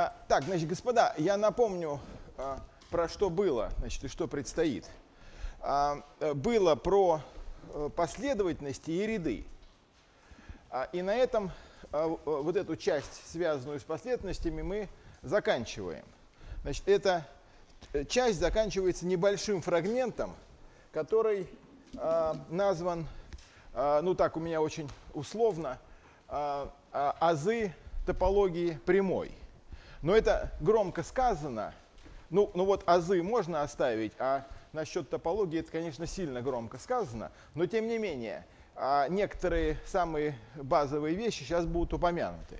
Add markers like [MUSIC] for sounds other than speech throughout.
А, так, значит, господа, я напомню, а, про что было, значит, и что предстоит. А, э, было про э, последовательности и ряды. А, и на этом а, вот эту часть, связанную с последовательностями, мы заканчиваем. Значит, эта э, часть заканчивается небольшим фрагментом, который а, назван, а, ну так у меня очень условно, а, а, азы топологии прямой. Но это громко сказано. Ну, ну вот азы можно оставить, а насчет топологии это, конечно, сильно громко сказано. Но тем не менее, а, некоторые самые базовые вещи сейчас будут упомянуты.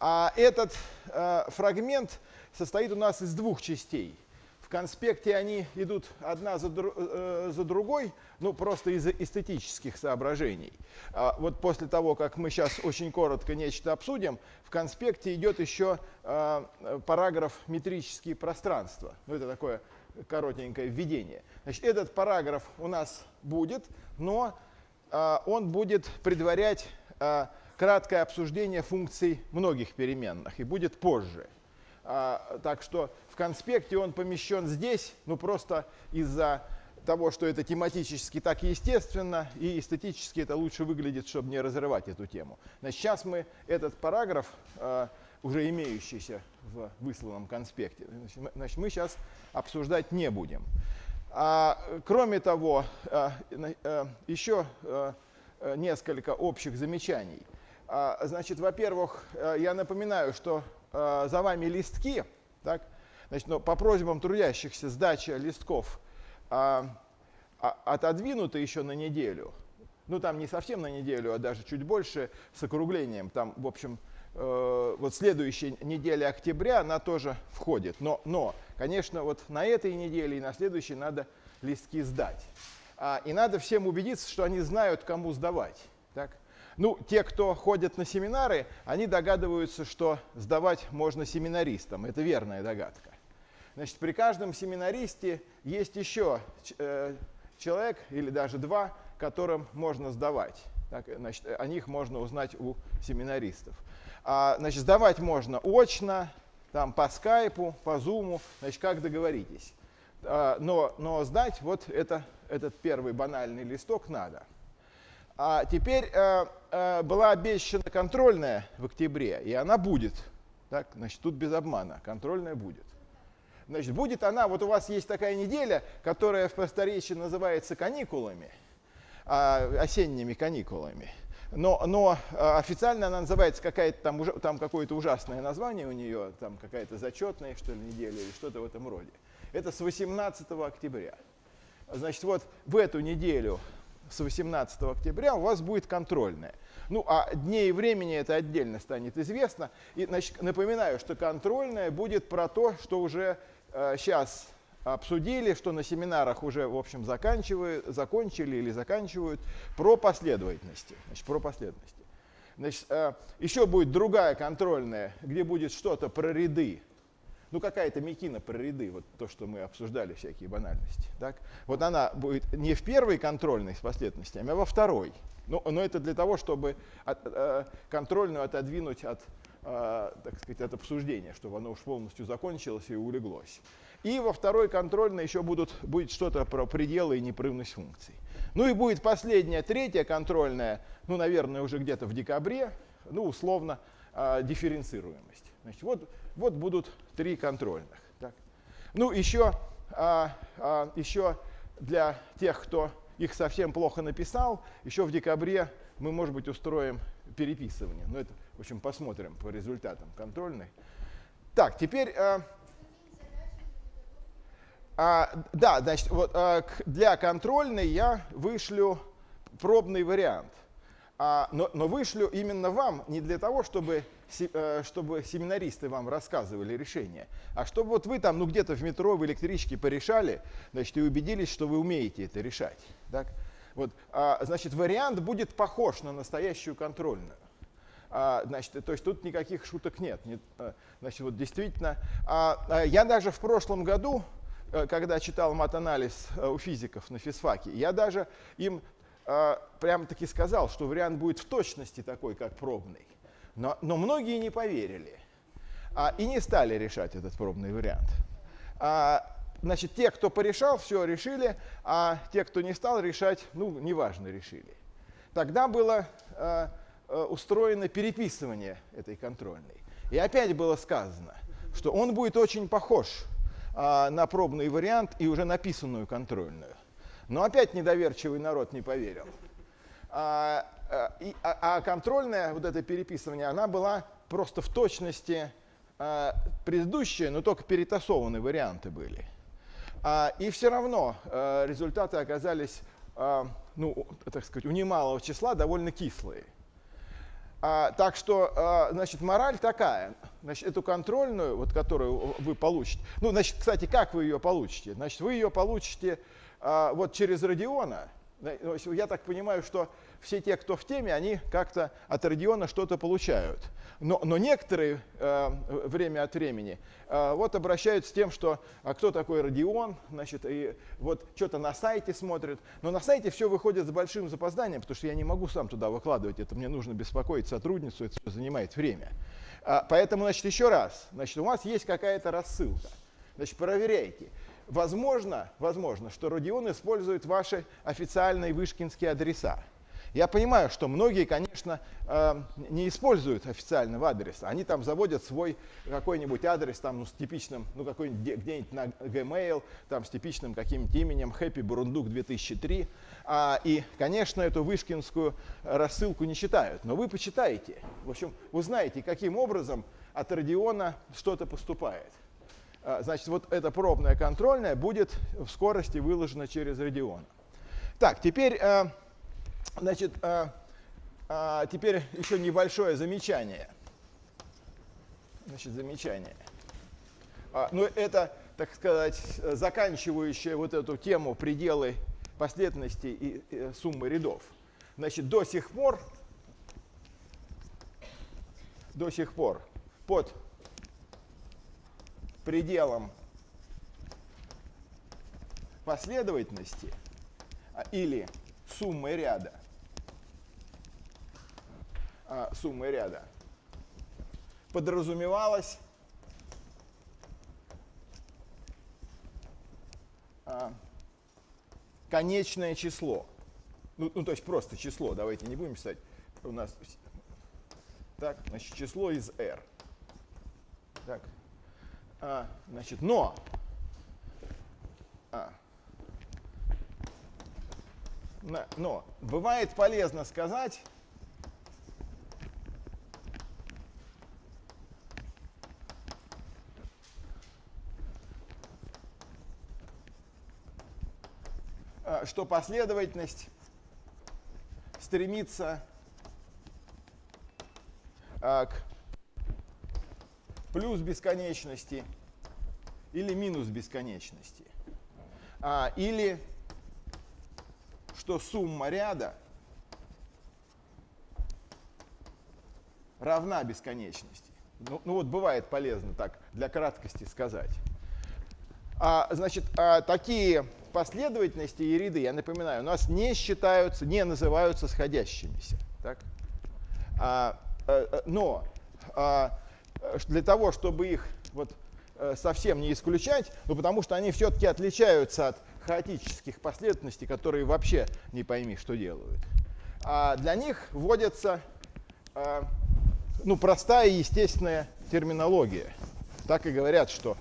А этот а, фрагмент состоит у нас из двух частей – в конспекте они идут одна за, дру, э, за другой, ну просто из эстетических соображений. А вот после того, как мы сейчас очень коротко нечто обсудим, в конспекте идет еще э, параграф «Метрические пространства». Ну это такое коротенькое введение. Значит, этот параграф у нас будет, но э, он будет предварять э, краткое обсуждение функций многих переменных и будет позже. А, так что в конспекте он помещен здесь, ну просто из-за того, что это тематически так естественно, и эстетически это лучше выглядит, чтобы не разрывать эту тему. Значит, сейчас мы этот параграф, а, уже имеющийся в высланном конспекте, значит, мы сейчас обсуждать не будем. А, кроме того, а, а, еще несколько общих замечаний. А, значит, во-первых, я напоминаю, что э, за вами листки, так, значит, но по просьбам трудящихся сдача листков э, отодвинута еще на неделю. Ну, там не совсем на неделю, а даже чуть больше с округлением. Там, в общем, э, вот следующая неделя октября, она тоже входит. Но, но, конечно, вот на этой неделе и на следующей надо листки сдать. А, и надо всем убедиться, что они знают, кому сдавать. Так? Ну, те, кто ходят на семинары, они догадываются, что сдавать можно семинаристам. Это верная догадка. Значит, при каждом семинаристе есть еще э, человек или даже два, которым можно сдавать. Так, значит, о них можно узнать у семинаристов. А, значит, сдавать можно очно, там, по скайпу, по зуму, значит, как договоритесь. А, но, но сдать вот это, этот первый банальный листок надо. А теперь э, была обещана контрольная в октябре, и она будет. Так, значит, тут без обмана, контрольная будет. Значит, будет она, вот у вас есть такая неделя, которая в просторечии называется каникулами, э, осенними каникулами. Но, но э, официально она называется какая-то там, там какое-то ужасное название у нее, там какая-то зачетная, что ли, неделя или что-то в этом роде. Это с 18 октября. Значит, вот в эту неделю с 18 октября у вас будет контрольная. Ну, а дней и времени это отдельно станет известно. И, значит, напоминаю, что контрольная будет про то, что уже сейчас обсудили, что на семинарах уже, в общем, заканчивают, закончили или заканчивают, про последовательности. Значит, про последовательности. Значит, э, еще будет другая контрольная, где будет что-то про ряды ну какая-то мекина про ряды, вот то, что мы обсуждали, всякие банальности. Так? Вот она будет не в первой контрольной с последовательностями, а во второй. Ну, но это для того, чтобы от, э, контрольную отодвинуть от, э, так сказать, от обсуждения, чтобы оно уж полностью закончилось и улеглось. И во второй контрольной еще будут, будет что-то про пределы и непрерывность функций. Ну и будет последняя, третья контрольная, ну, наверное, уже где-то в декабре, ну, условно, э, дифференцируемость. Значит, вот, вот будут три контрольных. Так. Ну, еще, а, а, еще для тех, кто их совсем плохо написал, еще в декабре мы, может быть, устроим переписывание. Но это, в общем, посмотрим по результатам контрольной. Так, теперь... А, а, да, значит, вот, а, для контрольной я вышлю пробный вариант. А, но, но вышлю именно вам не для того, чтобы Э, чтобы семинаристы вам рассказывали решения, а чтобы вот вы там, ну где-то в метро, в электричке порешали, значит, и убедились, что вы умеете это решать. Так? Вот, а, значит, вариант будет похож на настоящую контрольную. А, значит, то есть тут никаких шуток нет. нет э, значит, вот действительно, а, а, я даже в прошлом году, э, когда читал мат-анализ у физиков на физфаке, я даже им а, прямо таки сказал, что вариант будет в точности такой, как пробный. Но, но многие не поверили. а, и не стали решать этот пробный вариант. А, значит, те, кто порешал, все решили, а те, кто не стал решать, ну, неважно, решили. Тогда было а, а, устроено переписывание этой контрольной. И опять было сказано, что он будет очень похож а, на пробный вариант и уже написанную контрольную. Но опять недоверчивый народ не поверил. А, а, и, а, а контрольная, вот это переписывание, она была просто в точности а, предыдущая, но только перетасованы варианты были. А, и все равно а, результаты оказались, а, ну, так сказать, у немалого числа довольно кислые. А, так что, а, значит, мораль такая. Значит, эту контрольную, вот, которую вы получите. Ну, значит, кстати, как вы ее получите? Значит, вы ее получите а, вот через Родиона. Я так понимаю, что все те, кто в теме, они как-то от Родиона что-то получают. Но, но некоторые э, время от времени э, вот обращаются с тем, что а кто такой Родион, значит, и вот что-то на сайте смотрят. Но на сайте все выходит с большим запозданием, потому что я не могу сам туда выкладывать, это мне нужно беспокоить сотрудницу, это все занимает время. А, поэтому, значит, еще раз, значит, у вас есть какая-то рассылка. Значит, проверяйте. Возможно, возможно, что Родион использует ваши официальные вышкинские адреса. Я понимаю, что многие, конечно, э, не используют официального адреса. Они там заводят свой какой-нибудь адрес там, ну, с типичным, ну какой-нибудь где-нибудь на Gmail, там с типичным каким-нибудь именем Happy Бурундук 2003. А, и, конечно, эту вышкинскую рассылку не читают. Но вы почитаете. В общем, узнаете, каким образом от Родиона что-то поступает. А, значит, вот эта пробная контрольная будет в скорости выложена через Radeon. Так, теперь, э, значит, э, э, теперь еще небольшое замечание. Значит, замечание. А, ну, это, так сказать, заканчивающее вот эту тему пределы последовательности и суммы рядов. Значит, до сих пор, до сих пор под пределом последовательности а, или суммы ряда, а, суммы ряда подразумевалось а, конечное число. Ну, ну, то есть просто число, давайте не будем писать. У нас так, значит, число из R. Так, а, значит, но а, но бывает полезно сказать, а, что последовательность стремится а, к плюс бесконечности или минус бесконечности. А, или что сумма ряда равна бесконечности. Ну, ну вот бывает полезно так для краткости сказать. А, значит, а, такие последовательности и ряды, я напоминаю, у нас не считаются, не называются сходящимися. Так? А, а, но а, для того, чтобы их вот э, совсем не исключать, ну, потому что они все-таки отличаются от хаотических последовательностей, которые вообще не пойми, что делают. А для них вводится э, ну, простая и естественная терминология. Так и говорят, что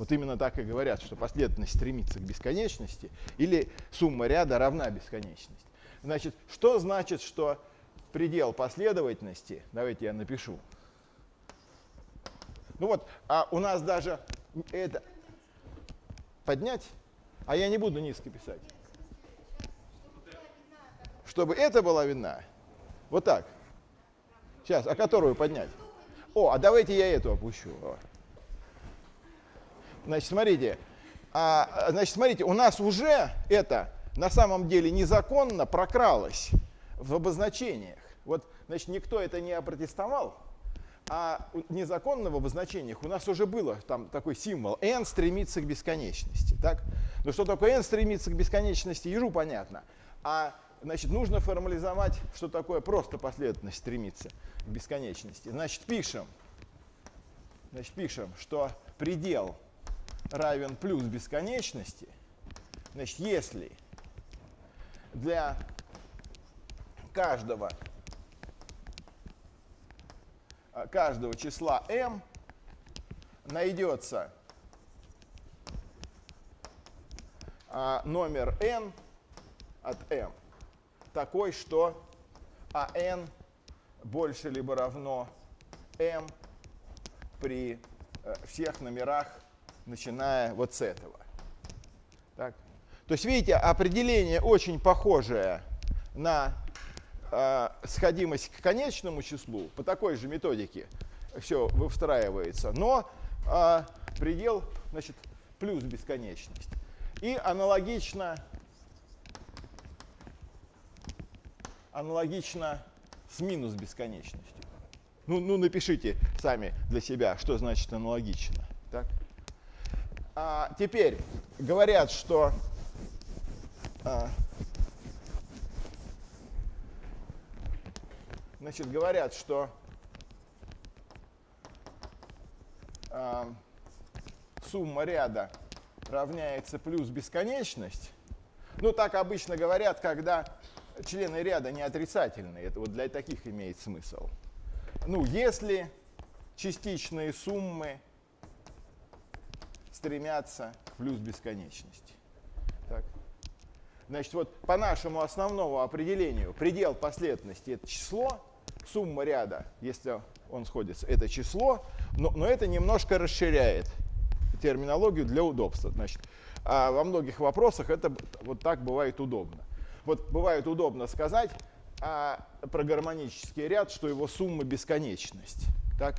вот именно так и говорят, что последовательность стремится к бесконечности или сумма ряда равна бесконечности. Значит, что значит, что предел последовательности, давайте я напишу, ну вот, а у нас даже это поднять, а я не буду низко писать. Чтобы это была видна. Вот так. Сейчас, а которую поднять? О, а давайте я эту опущу. Значит, смотрите. А, значит, смотрите, у нас уже это на самом деле незаконно прокралось в обозначениях. Вот, значит, никто это не опротестовал. А незаконно в обозначениях у нас уже было там такой символ n стремится к бесконечности. Так? Но что такое n стремится к бесконечности, ежу понятно. А значит, нужно формализовать, что такое просто последовательность стремится к бесконечности. Значит, пишем Значит, пишем, что предел равен плюс бесконечности. Значит, если для каждого, а, каждого числа m найдется а, номер n от m такой, что an больше либо равно m при э, всех номерах, начиная вот с этого. Так. То есть, видите, определение очень похожее на э, сходимость к конечному числу по такой же методике все выстраивается, но э, предел, значит, плюс бесконечность. И аналогично, аналогично с минус бесконечностью. Ну, ну напишите сами для себя, что значит аналогично. Так? А, теперь говорят, что а, значит, говорят, что а, сумма ряда равняется плюс бесконечность. Ну, так обычно говорят, когда члены ряда не отрицательные. Это вот для таких имеет смысл. Ну, если частичные суммы стремятся к плюс бесконечности. Так. Значит, вот по нашему основному определению предел последовательности это число, сумма ряда, если он сходится, это число, но, но это немножко расширяет терминологию для удобства. Значит, а во многих вопросах это вот так бывает удобно. Вот бывает удобно сказать а, про гармонический ряд, что его сумма бесконечность, так?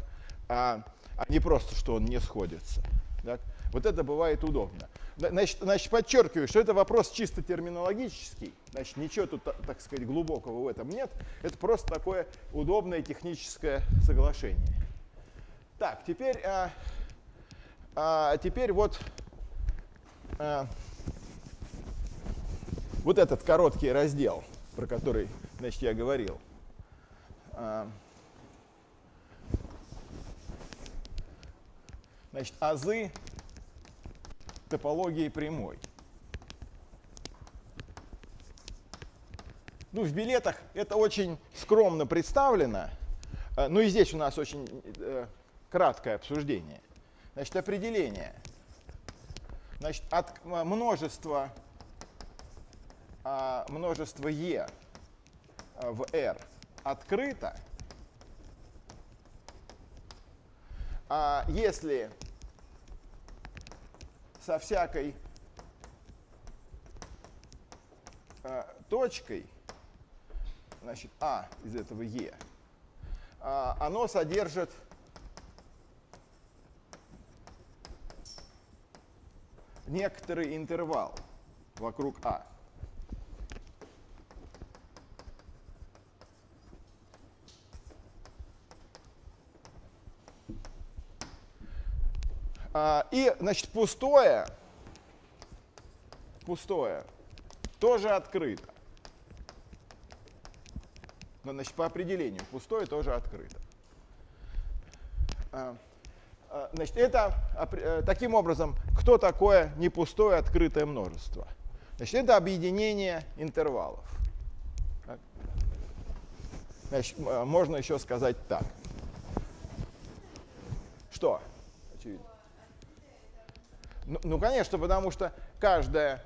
А, а не просто, что он не сходится. Так? Вот это бывает удобно. Значит, значит, подчеркиваю, что это вопрос чисто терминологический. Значит, ничего тут, так сказать, глубокого в этом нет. Это просто такое удобное техническое соглашение. Так, теперь а, а теперь вот, а, вот этот короткий раздел, про который значит, я говорил. А, значит, азы топологии прямой. Ну, в билетах это очень скромно представлено, а, ну и здесь у нас очень э, краткое обсуждение. Значит, определение. Значит, от множества, множество e а, в R открыто, а если со всякой а, точкой, значит, А из этого Е, оно содержит некоторый интервал вокруг А. А, и, значит, пустое, пустое, тоже открыто. Но, значит, по определению, пустое тоже открыто. А, а, значит, это э, таким образом, кто такое непустое открытое множество? Значит, это объединение интервалов. Значит, можно еще сказать так. Что? Ну, ну, конечно, потому что каждая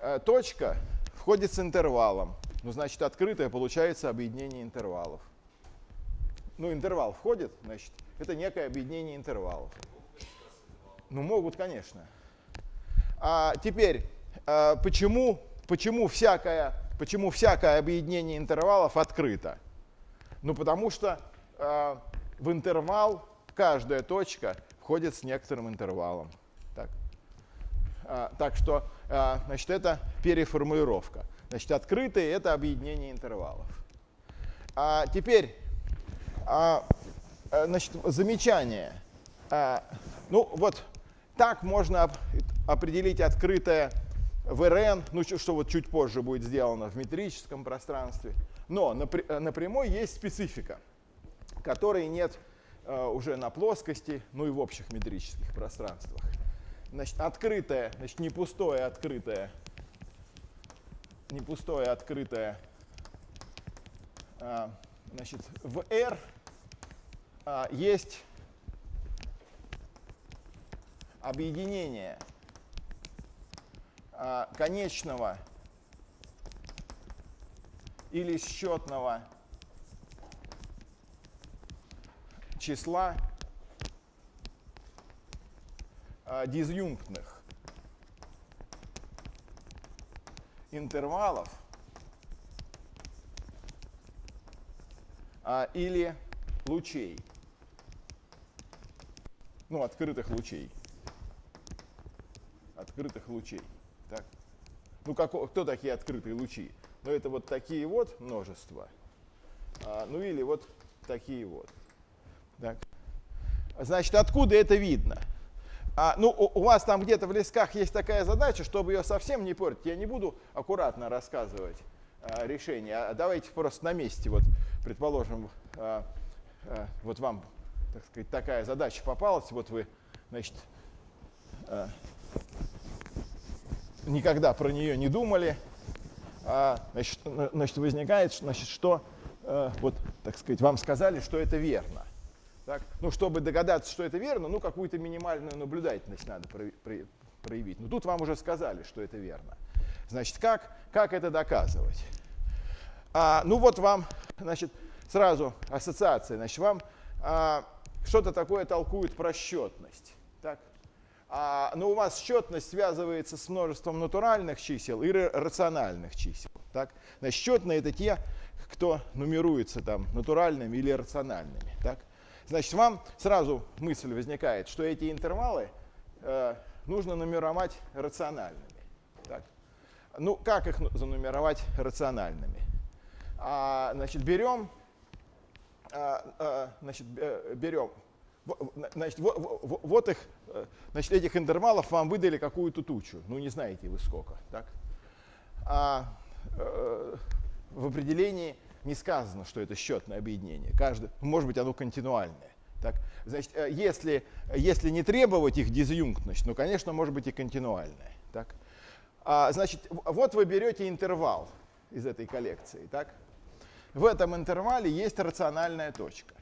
э, точка входит с интервалом. Ну, значит, открытое получается объединение интервалов. Ну, интервал входит, значит, это некое объединение интервалов. Ну, могут, конечно. А теперь, а, почему, почему, всякое, почему всякое объединение интервалов открыто? Ну, потому что а, в интервал каждая точка входит с некоторым интервалом. Так, а, так что, а, значит, это переформулировка. Значит, открытые – это объединение интервалов. А теперь, а, Э, значит, замечание. А, ну вот так можно определить открытое в РН, ну что вот чуть позже будет сделано в метрическом пространстве. Но на, на прямой есть специфика, которой нет э, уже на плоскости, ну и в общих метрических пространствах. Значит, открытое, значит, не пустое, открытое, не пустое, открытое, э, значит, в R э, есть объединение а, конечного или счетного числа а, дизъюнктных интервалов а, или лучей, ну, открытых лучей открытых лучей. Так? Ну, как, кто такие открытые лучи? Ну, это вот такие вот множества. А, ну, или вот такие вот. Так. Значит, откуда это видно? А, ну, у, у вас там где-то в лесках есть такая задача, чтобы ее совсем не портить. Я не буду аккуратно рассказывать а, решение. А давайте просто на месте, вот, предположим, а, а, вот вам, так сказать, такая задача попалась, вот вы, значит, а, никогда про нее не думали, а, значит, значит, возникает, значит, что, э, вот, так сказать, вам сказали, что это верно. Так? Ну, чтобы догадаться, что это верно, ну, какую-то минимальную наблюдательность надо проявить. Но тут вам уже сказали, что это верно. Значит, как, как это доказывать? А, ну, вот вам, значит, сразу ассоциация. Значит, вам а, что-то такое толкует про счетность. Так? А, но у вас счетность связывается с множеством натуральных чисел и рациональных чисел. Так? Значит, счетные это те, кто нумеруется там натуральными или рациональными. Так? Значит, вам сразу мысль возникает, что эти интервалы э, нужно нумеровать рациональными. Так? Ну, как их занумеровать рациональными? А, значит, берем, а, а, значит, берем Значит, вот, вот, вот их, э, значит, этих интервалов вам выдали какую-то тучу. Ну, не знаете вы сколько. Так? А э, в определении не сказано, что это счетное объединение. Каждый, может быть, оно континуальное. Так? Значит, э, если, если не требовать их дизъюнктность, ну, конечно, может быть и континуальное. Так? А, значит, вот вы берете интервал из этой коллекции. Так? В этом интервале есть рациональная точка.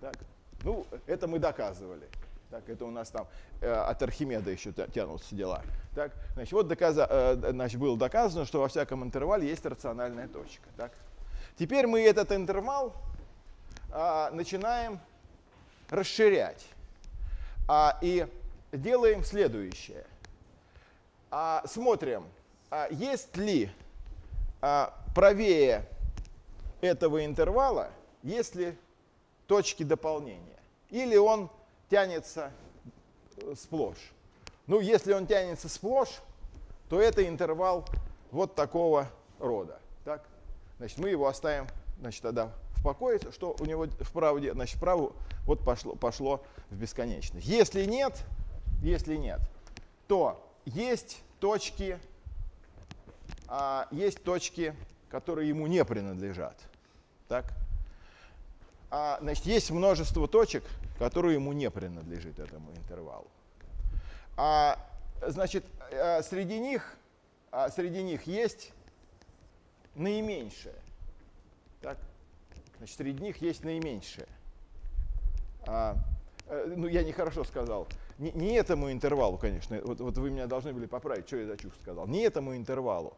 Так? Ну, это мы доказывали. Так, это у нас там э, от Архимеда еще тянутся дела. Так, значит, вот доказа, э, значит, было доказано, что во всяком интервале есть рациональная точка. Так. Теперь мы этот интервал э, начинаем расширять. А, и делаем следующее. А, смотрим, а, есть ли а, правее этого интервала, есть ли точки дополнения. Или он тянется э, сплошь. Ну, если он тянется сплошь, то это интервал вот такого рода. Так? Значит, мы его оставим значит, тогда в покое, что у него вправо, значит, вправо вот пошло, пошло в бесконечность. Если нет, если нет, то есть точки, а, есть точки, которые ему не принадлежат. Так? А, значит, есть множество точек, которые ему не принадлежит этому интервалу. А, значит, а, среди них, а, среди них есть наименьшее. Так? Значит, среди них есть наименьшее. А, э, ну, я нехорошо сказал. Не, не этому интервалу, конечно. Вот, вот вы меня должны были поправить, что я за чушь сказал. Не этому интервалу,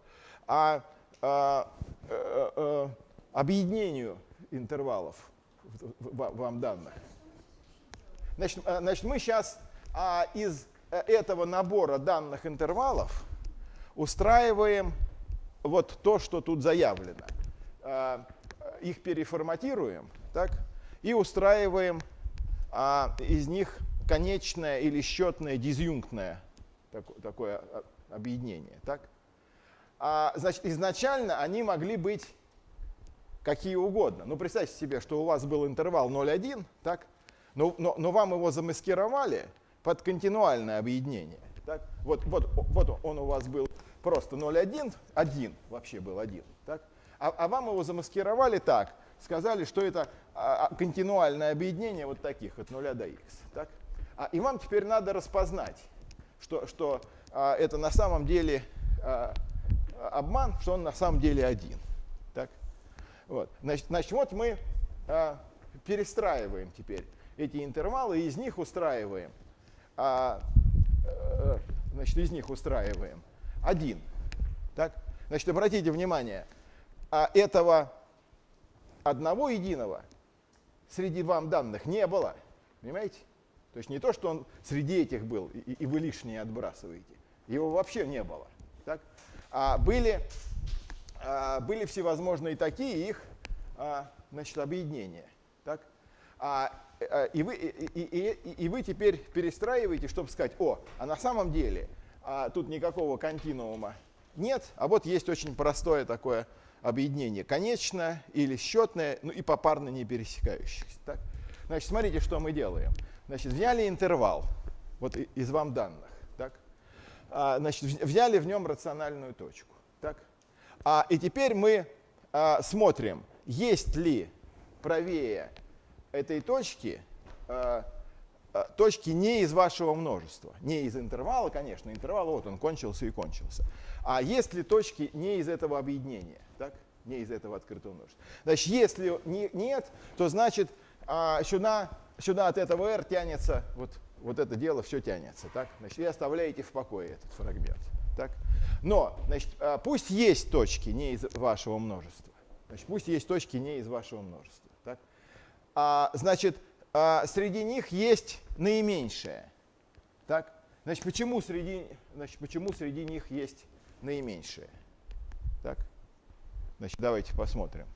а, а, а, а объединению интервалов вам данных. Значит, э, значит мы сейчас а, из э, этого набора данных интервалов устраиваем вот то, что тут заявлено. А, их переформатируем так, и устраиваем а, из них конечное или счетное дизъюнктное такое, такое объединение. Так? А, значит, изначально они могли быть какие угодно. Ну, представьте себе, что у вас был интервал 0,1, так? Но, но, но вам его замаскировали под континуальное объединение. Так? Вот, вот, вот он у вас был просто 0,1, 1 вообще был 1. Так? А, а вам его замаскировали так, сказали, что это а, а, континуальное объединение вот таких от 0 до x. Так? А, и вам теперь надо распознать, что, что а, это на самом деле а, обман, что он на самом деле один. Так? Вот. Значит, значит, вот мы а, перестраиваем теперь эти интервалы, и из них устраиваем, а, а, значит, из них устраиваем один. Так? Значит, обратите внимание, а этого одного единого среди вам данных не было. Понимаете? То есть не то, что он среди этих был, и, и вы лишнее отбрасываете. Его вообще не было. Так? А были, были всевозможные такие их а, значит, объединения. Так? А, а, и, вы, и, и, и, вы теперь перестраиваете, чтобы сказать, о, а на самом деле а, тут никакого континуума нет, а вот есть очень простое такое объединение, конечное или счетное, ну и попарно не пересекающихся. Так? Значит, смотрите, что мы делаем. Значит, взяли интервал вот из вам данных, так? А, значит, взяли в нем рациональную точку? А, и теперь мы а, смотрим, есть ли правее этой точки а, а, точки не из вашего множества, не из интервала, конечно, интервал вот он кончился и кончился, а есть ли точки не из этого объединения, так? не из этого открытого множества. Значит, если не, нет, то значит а, сюда, сюда от этого r тянется, вот, вот это дело все тянется. Так? Значит, и оставляете в покое этот фрагмент. Так? Но значит, а, пусть есть точки не из вашего множества. Значит, пусть есть точки не из вашего множества. Так? А, значит, а, среди них есть наименьшее. Так? Значит, почему среди, значит, почему среди них есть наименьшее? Так? Значит, давайте посмотрим.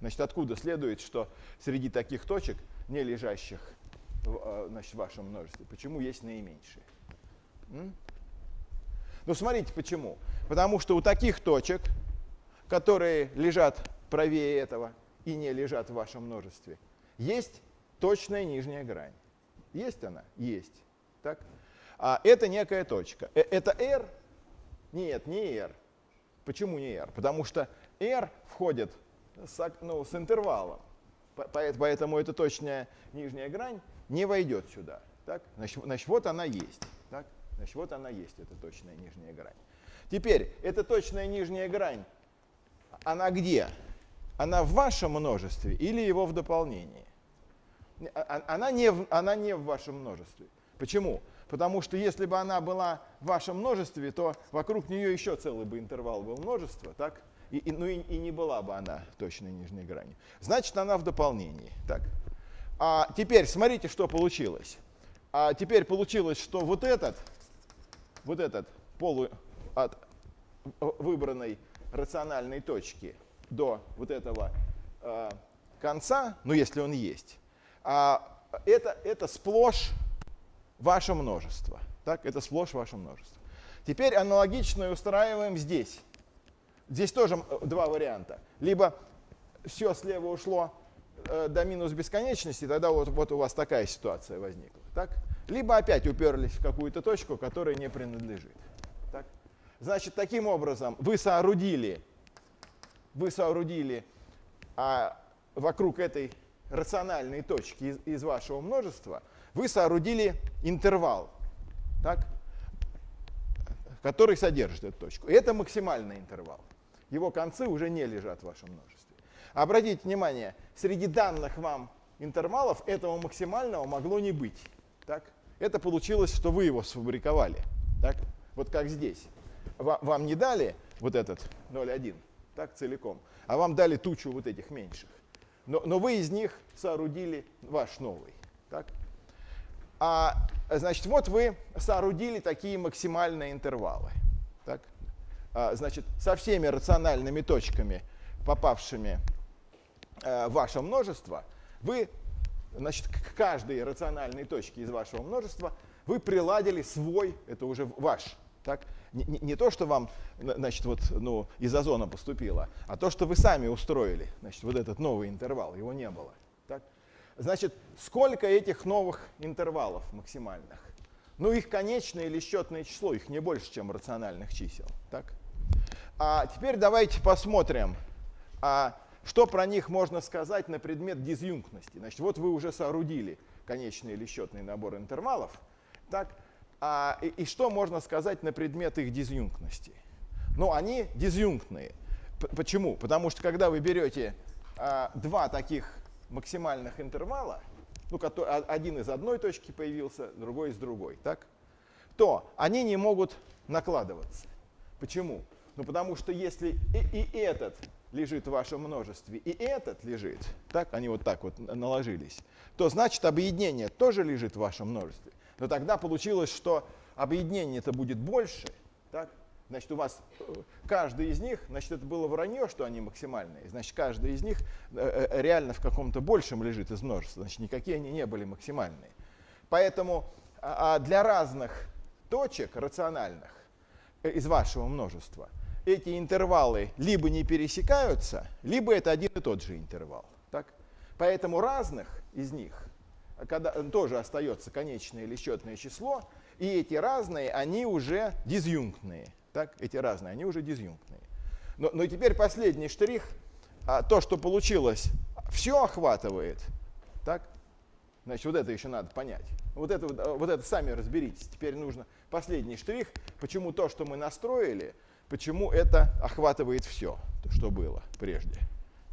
Значит, откуда следует, что среди таких точек, не лежащих в, значит, в вашем множестве, почему есть наименьшие? Ну, смотрите, почему. Потому что у таких точек, которые лежат правее этого и не лежат в вашем множестве, есть точная нижняя грань. Есть она? Есть. Так? А это некая точка. Э, это R? Нет, не R. Почему не R? Потому что R входит с, ну, с интервалом. Поэтому эта точная нижняя грань не войдет сюда. Так? Значит, значит, вот она есть. Значит, вот она есть, эта точная нижняя грань. Теперь, эта точная нижняя грань, она где? Она в вашем множестве или его в дополнении? А, а, она не в, она не в вашем множестве. Почему? Потому что если бы она была в вашем множестве, то вокруг нее еще целый бы интервал был множества, так? И, и, ну и, и не была бы она точной нижней грани. Значит, она в дополнении. Так. А теперь смотрите, что получилось. А теперь получилось, что вот этот, вот этот полу от выбранной рациональной точки до вот этого э, конца, ну если он есть, а, это, это сплошь ваше множество. Так, это сплошь ваше множество. Теперь аналогично устраиваем здесь. Здесь тоже два варианта. Либо все слева ушло э, до минус бесконечности, тогда вот, вот у вас такая ситуация возникла. Так? Либо опять уперлись в какую-то точку, которая не принадлежит. Так? Значит, таким образом вы соорудили, вы соорудили а, вокруг этой рациональной точки из, из вашего множества вы соорудили интервал, так, который содержит эту точку. И это максимальный интервал. Его концы уже не лежат в вашем множестве. Обратите внимание, среди данных вам интервалов этого максимального могло не быть. Так? Это получилось, что вы его сфабриковали. Так? Вот как здесь. Вам не дали вот этот 0,1 так, целиком, а вам дали тучу вот этих меньших. Но, но вы из них соорудили ваш новый. Так? А, значит, вот вы соорудили такие максимальные интервалы. Так? А, значит, со всеми рациональными точками, попавшими а, в ваше множество, вы значит, к каждой рациональной точке из вашего множества вы приладили свой, это уже ваш, так? Не, не, не то, что вам значит, вот, ну, из озона поступило, а то, что вы сами устроили, значит, вот этот новый интервал, его не было. Так? Значит, сколько этих новых интервалов максимальных? Ну, их конечное или счетное число, их не больше, чем рациональных чисел. Так? А теперь давайте посмотрим, а что про них можно сказать на предмет дизъюнктности? Значит, вот вы уже соорудили конечный или счетный набор интервалов. Так, а, и, и что можно сказать на предмет их дизъюнктности? Ну, они дизъюнктные. Почему? Потому что когда вы берете а, два таких максимальных интервала, ну, который, один из одной точки появился, другой из другой, так, то они не могут накладываться. Почему? Ну, потому что если и, и этот лежит в вашем множестве, и этот лежит, так, они вот так вот наложились, то значит объединение тоже лежит в вашем множестве. Но тогда получилось, что объединение это будет больше, так, Значит, у вас э, каждый из них, значит, это было вранье, что они максимальные. Значит, каждый из них э, э, реально в каком-то большем лежит из множества. Значит, никакие они не были максимальные. Поэтому а, а для разных точек рациональных из вашего множества эти интервалы либо не пересекаются, либо это один и тот же интервал. Так? Поэтому разных из них когда, тоже остается конечное или счетное число, и эти разные, они уже дизъюнктные. Так, эти разные, они уже дизъюнктные. Но, но теперь последний штрих. А, то, что получилось, все охватывает. Так? Значит, вот это еще надо понять. Вот это, вот это сами разберитесь. Теперь нужно последний штрих, почему то, что мы настроили, почему это охватывает все, то, что было прежде.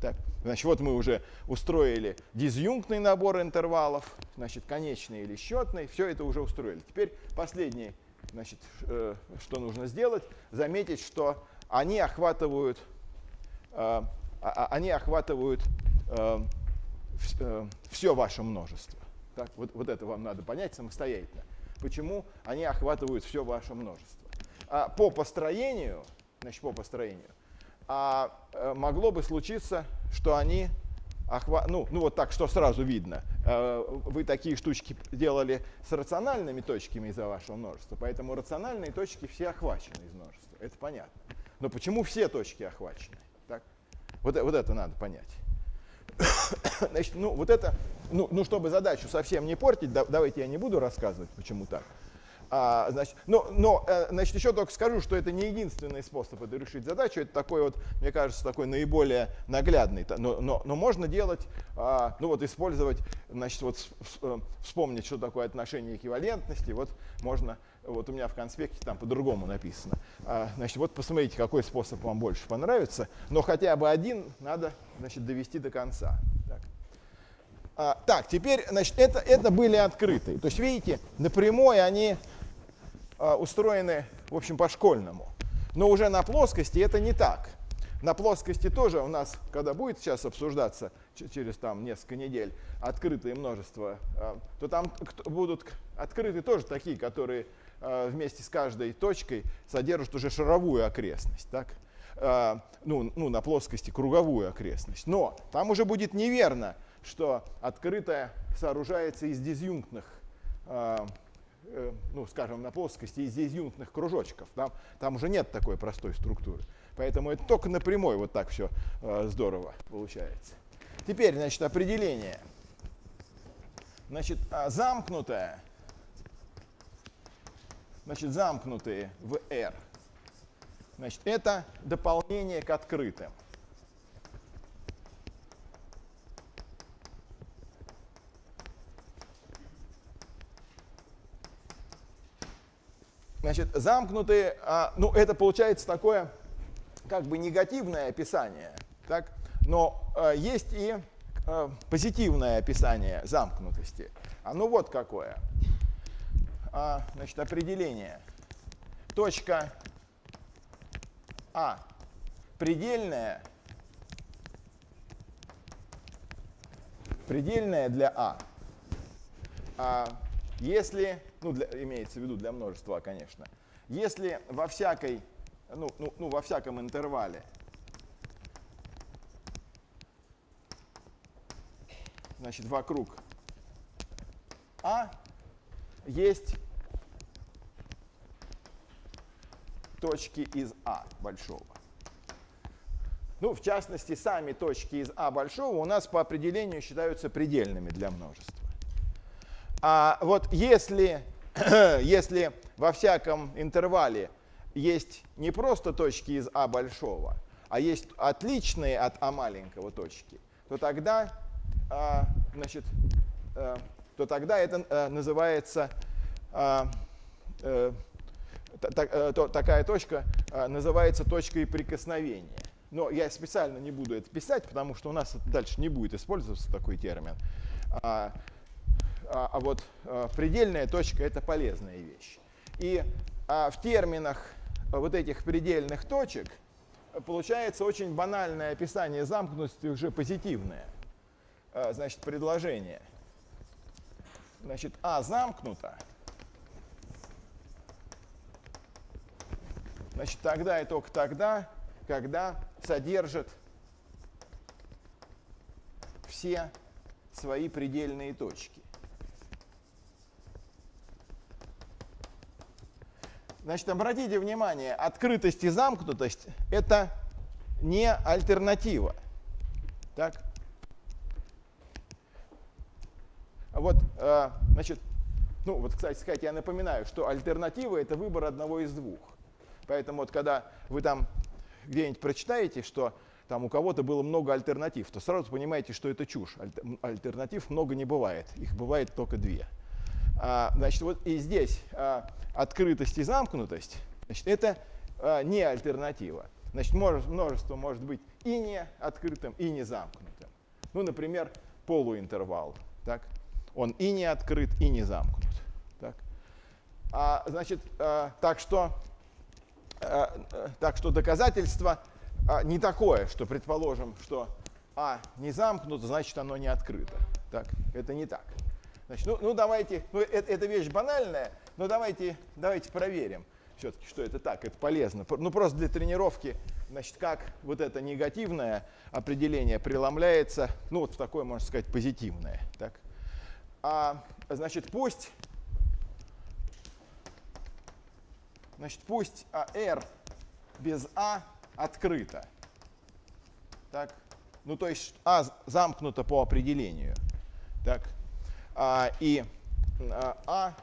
Так, значит, вот мы уже устроили дизъюнктный набор интервалов, значит, конечный или счетный, все это уже устроили. Теперь последний значит, э, что нужно сделать? Заметить, что они охватывают, э, а, а, они охватывают э, все ваше множество. Так, вот, вот это вам надо понять самостоятельно. Почему они охватывают все ваше множество. А по построению, значит, по построению, а, могло бы случиться, что они охва... ну, ну вот так, что сразу видно. Э, вы такие штучки делали с рациональными точками из-за вашего множества, поэтому рациональные точки все охвачены из множества. Это понятно. Но почему все точки охвачены? Так? Вот, вот это надо понять. [COUGHS] Значит, ну вот это, ну, ну чтобы задачу совсем не портить, да, давайте я не буду рассказывать, почему так. А, значит, но, но э, значит, еще только скажу, что это не единственный способ это решить задачу. Это такой вот, мне кажется, такой наиболее наглядный. Но, но, но можно делать, а, ну вот использовать, значит, вот э, вспомнить, что такое отношение эквивалентности. Вот можно, вот у меня в конспекте там по-другому написано. А, значит, вот посмотрите, какой способ вам больше понравится. Но хотя бы один надо, значит, довести до конца. Так. А, так, теперь, значит, это, это были открытые. То есть, видите, напрямую они устроены, в общем, по-школьному. Но уже на плоскости это не так. На плоскости тоже у нас, когда будет сейчас обсуждаться через там несколько недель открытые множества, а, то там будут открыты тоже такие, которые а, вместе с каждой точкой содержат уже шаровую окрестность. Так? Ну, ну, на плоскости круговую окрестность. Но там уже будет неверно, что открытая сооружается из дизъюнктных ну, скажем, на плоскости из дизъюнктных кружочков. Там, там уже нет такой простой структуры. Поэтому это только напрямую вот так все э, здорово получается. Теперь, значит, определение. Значит, а замкнутое, значит, замкнутые в R, значит, это дополнение к открытым. Значит, замкнутые, а, ну это получается такое как бы негативное описание, так? но а, есть и а, позитивное описание замкнутости. Оно вот какое. А, значит, определение. Точка А предельная, предельная для А. а если ну, для, имеется в виду для множества, конечно, если во всякой, ну, ну, ну, во всяком интервале значит, вокруг А есть точки из А большого. Ну, в частности, сами точки из А большого у нас по определению считаются предельными для множества. А вот если, [CLEARS THROAT] если во всяком интервале есть не просто точки из А большого, а есть отличные от А маленького точки, то тогда, а, значит, а, то тогда это а, называется, а, то, такая точка а, называется точкой прикосновения. Но я специально не буду это писать, потому что у нас дальше не будет использоваться такой термин. А, а вот а, предельная точка это полезная вещь. И а, в терминах вот этих предельных точек получается очень банальное описание замкнутости, уже позитивное. Значит, предложение. Значит, А замкнуто. Значит, тогда и только тогда, когда содержит все свои предельные точки. Значит, обратите внимание, открытость и замкнутость – это не альтернатива. Так? Вот, э, значит, ну вот, кстати сказать, я напоминаю, что альтернатива – это выбор одного из двух. Поэтому вот когда вы там где-нибудь прочитаете, что там у кого-то было много альтернатив, то сразу понимаете, что это чушь. Альтернатив много не бывает, их бывает только две. А, значит, вот и здесь а, открытость и замкнутость, значит, это а, не альтернатива. Значит, множество может быть и не открытым, и не замкнутым. Ну, например, полуинтервал. Так? Он и не открыт, и не замкнут. Так, а, значит, так, что, так что доказательство не такое, что предположим, что А не замкнуто, значит оно не открыто. Так, это не так. Значит, ну, ну давайте, ну это, это вещь банальная, но давайте, давайте проверим все-таки, что это так, это полезно. Ну просто для тренировки, значит, как вот это негативное определение преломляется, ну вот в такое, можно сказать, позитивное. Так? А, значит, пусть, значит, пусть а, R без А открыто. Так? Ну то есть А замкнуто по определению. Так? А, и а, а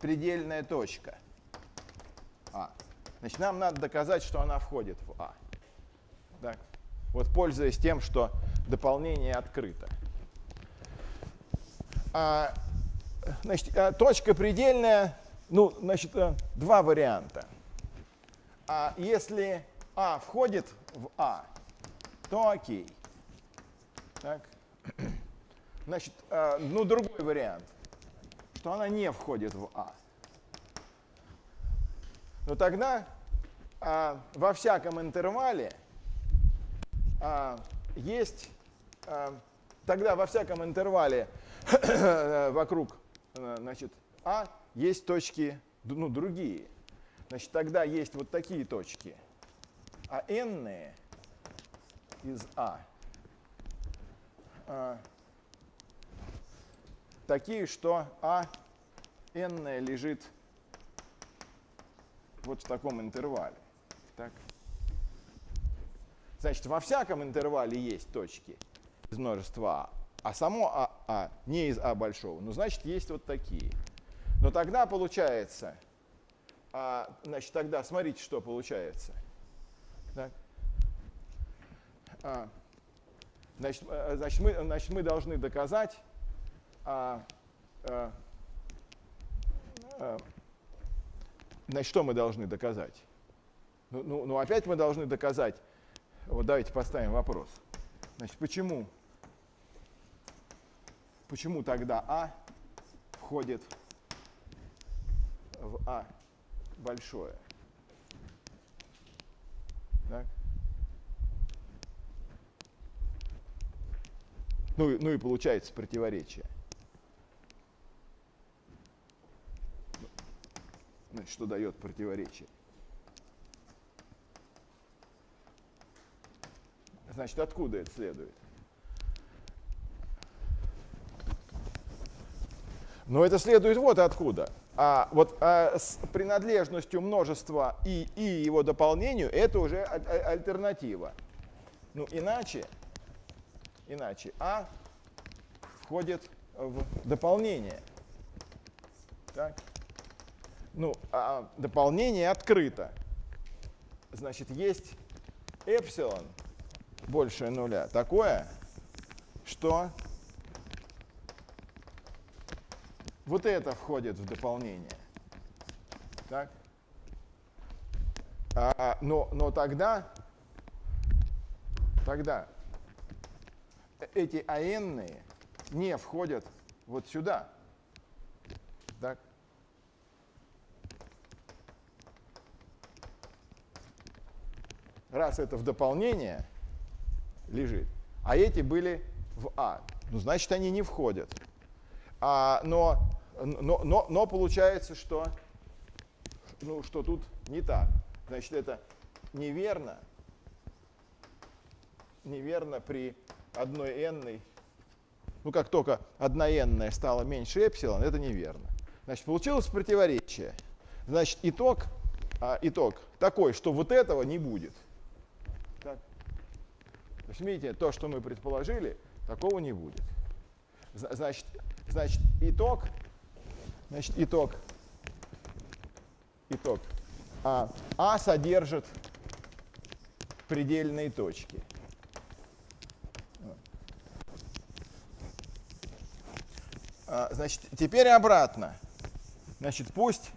предельная точка. А. Значит, нам надо доказать, что она входит в А. Так. Вот пользуясь тем, что дополнение открыто. А, значит, а, точка предельная, ну, значит, а, два варианта. А если А входит в А, то окей. Так. Значит, э, ну другой вариант, что она не входит в А. Но тогда а, во всяком интервале а, есть, а, тогда во всяком интервале [COUGHS] вокруг значит, А есть точки, ну, другие. Значит, тогда есть вот такие точки. А n из а такие, что А n лежит вот в таком интервале. Так. Значит, во всяком интервале есть точки из множества А, а само А, а не из А большого. Ну, значит, есть вот такие. Но тогда получается, а, значит, тогда смотрите, что получается. Так. А, значит, э, значит, мы, значит, мы должны доказать, а, а, а, значит, что мы должны доказать? Ну, ну, ну, опять мы должны доказать, вот давайте поставим вопрос. Значит, почему, почему тогда А входит в А большое? Так? Ну, ну и получается противоречие. Значит, что дает противоречие? Значит, откуда это следует? Но это следует вот откуда. А вот а с принадлежностью множества и, и его дополнению это уже альтернатива. Ну иначе, иначе А входит в дополнение. Так ну, а дополнение открыто. Значит, есть эпсилон больше нуля такое, что вот это входит в дополнение. Так? А, но, но тогда, тогда эти АН не входят вот сюда. Так? Раз это в дополнение лежит, а эти были в А, ну значит они не входят. А, но, но, но, но получается, что, ну, что тут не так. Значит, это неверно, неверно при одной n, ну как только одна n стала меньше эпсилон, это неверно. Значит, получилось противоречие. Значит, итог, а, итог такой, что вот этого не будет. Видите, то, что мы предположили, такого не будет. Значит, значит итог, значит, итог, итог. А, а содержит предельные точки. А, значит, теперь обратно. Значит, пусть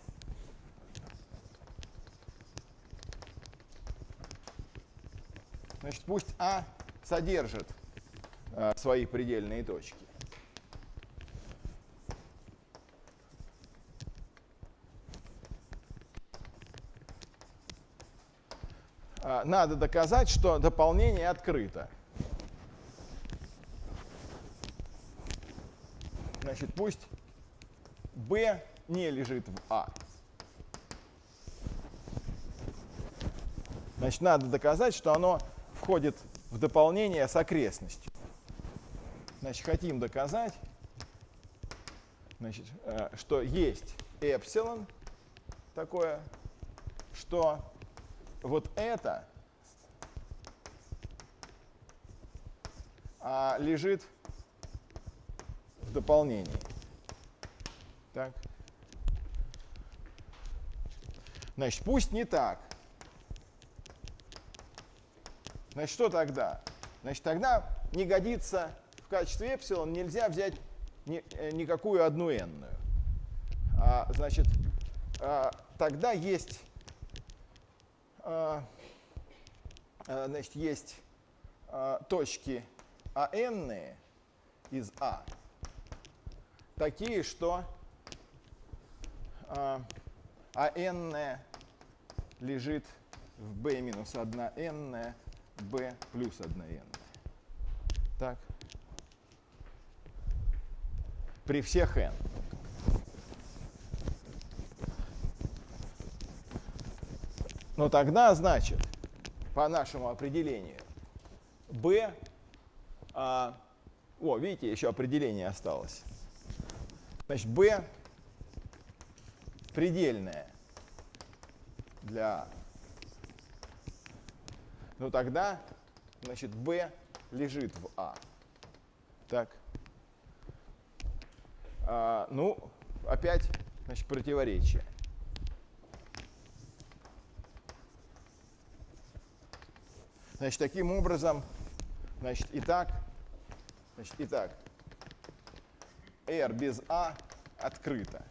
Значит, пусть А содержит а, свои предельные точки. А, надо доказать, что дополнение открыто. Значит, пусть B не лежит в А. Значит, надо доказать, что оно входит в дополнение с окрестностью. Значит, хотим доказать, значит, э, что есть эпсилон такое, что вот это а, лежит в дополнении. Так. Значит, пусть не так. Значит, что тогда? Значит, тогда не годится в качестве эпсилон, нельзя взять ни, э, никакую одну n. А, значит, а, тогда есть, а, а, значит, есть а, точки АН из А, такие, что а, АН лежит в B минус 1 n b плюс 1n. Так. При всех n. Но тогда, значит, по нашему определению, b, а, о, видите, еще определение осталось. Значит, b предельное для ну тогда, значит, B лежит в А. Так. А, ну, опять, значит, противоречие. Значит, таким образом, значит, итак, значит, итак, R без А открыто.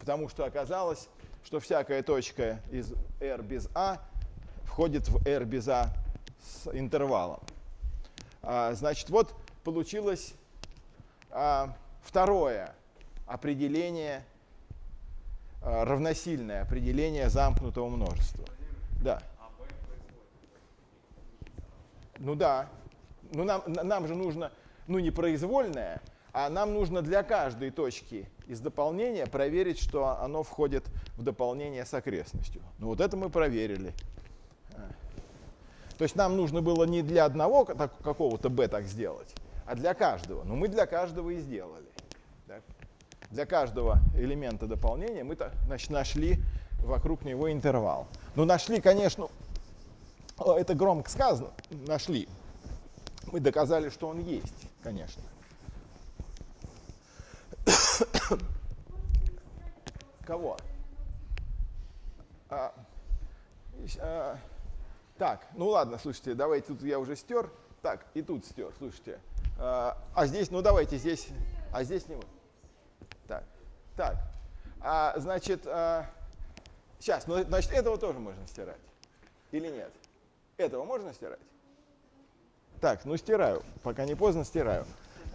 Потому что оказалось, что всякая точка из R без A входит в R без A с интервалом. А, значит, вот получилось а, второе определение, а, равносильное определение замкнутого множества. Да. Ну да. Ну нам, нам же нужно, ну не произвольное, а нам нужно для каждой точки из дополнения проверить, что оно входит в дополнение с окрестностью. Ну вот это мы проверили. То есть нам нужно было не для одного какого-то b так сделать, а для каждого. Но мы для каждого и сделали. Так? Для каждого элемента дополнения мы значит, нашли вокруг него интервал. Ну нашли, конечно, это громко сказано, нашли. Мы доказали, что он есть, конечно. Кого? А, А, так, ну ладно, слушайте, давайте тут я уже стер. Так, и тут стер, слушайте. А, а здесь, ну давайте здесь, а здесь не... Так, так. А, значит, а, сейчас, ну, значит, этого тоже можно стирать. Или нет? Этого можно стирать? Так, ну стираю. Пока не поздно, стираю.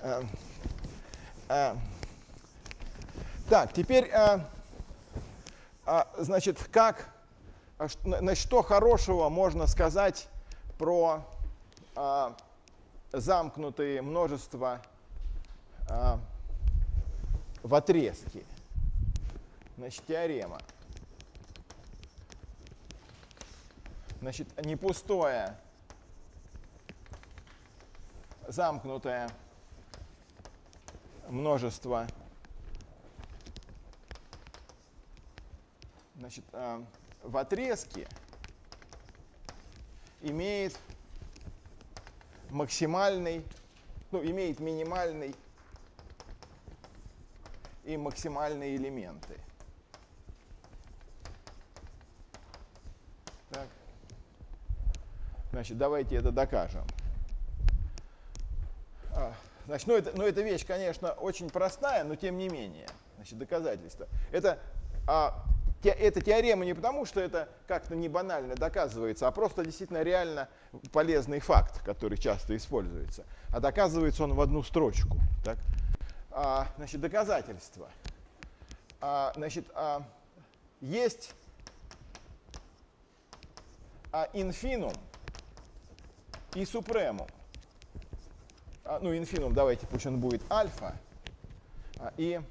А, а, так, теперь, а, а, значит, как, а, значит, что хорошего можно сказать про а, замкнутые множества а, в отрезке? Значит, теорема. Значит, не пустое, замкнутое множество значит, э, в отрезке имеет максимальный, ну, имеет минимальный и максимальные элементы. Так. Значит, давайте это докажем. А, значит, ну, это, ну, эта вещь, конечно, очень простая, но тем не менее. Значит, доказательство. Это а, эта теорема не потому, что это как-то не банально доказывается, а просто действительно реально полезный факт, который часто используется. А доказывается он в одну строчку. Так? А, значит, доказательство. А, значит, а, есть а, инфинум и супремум. А, ну, инфинум, давайте, пусть он будет альфа. А, и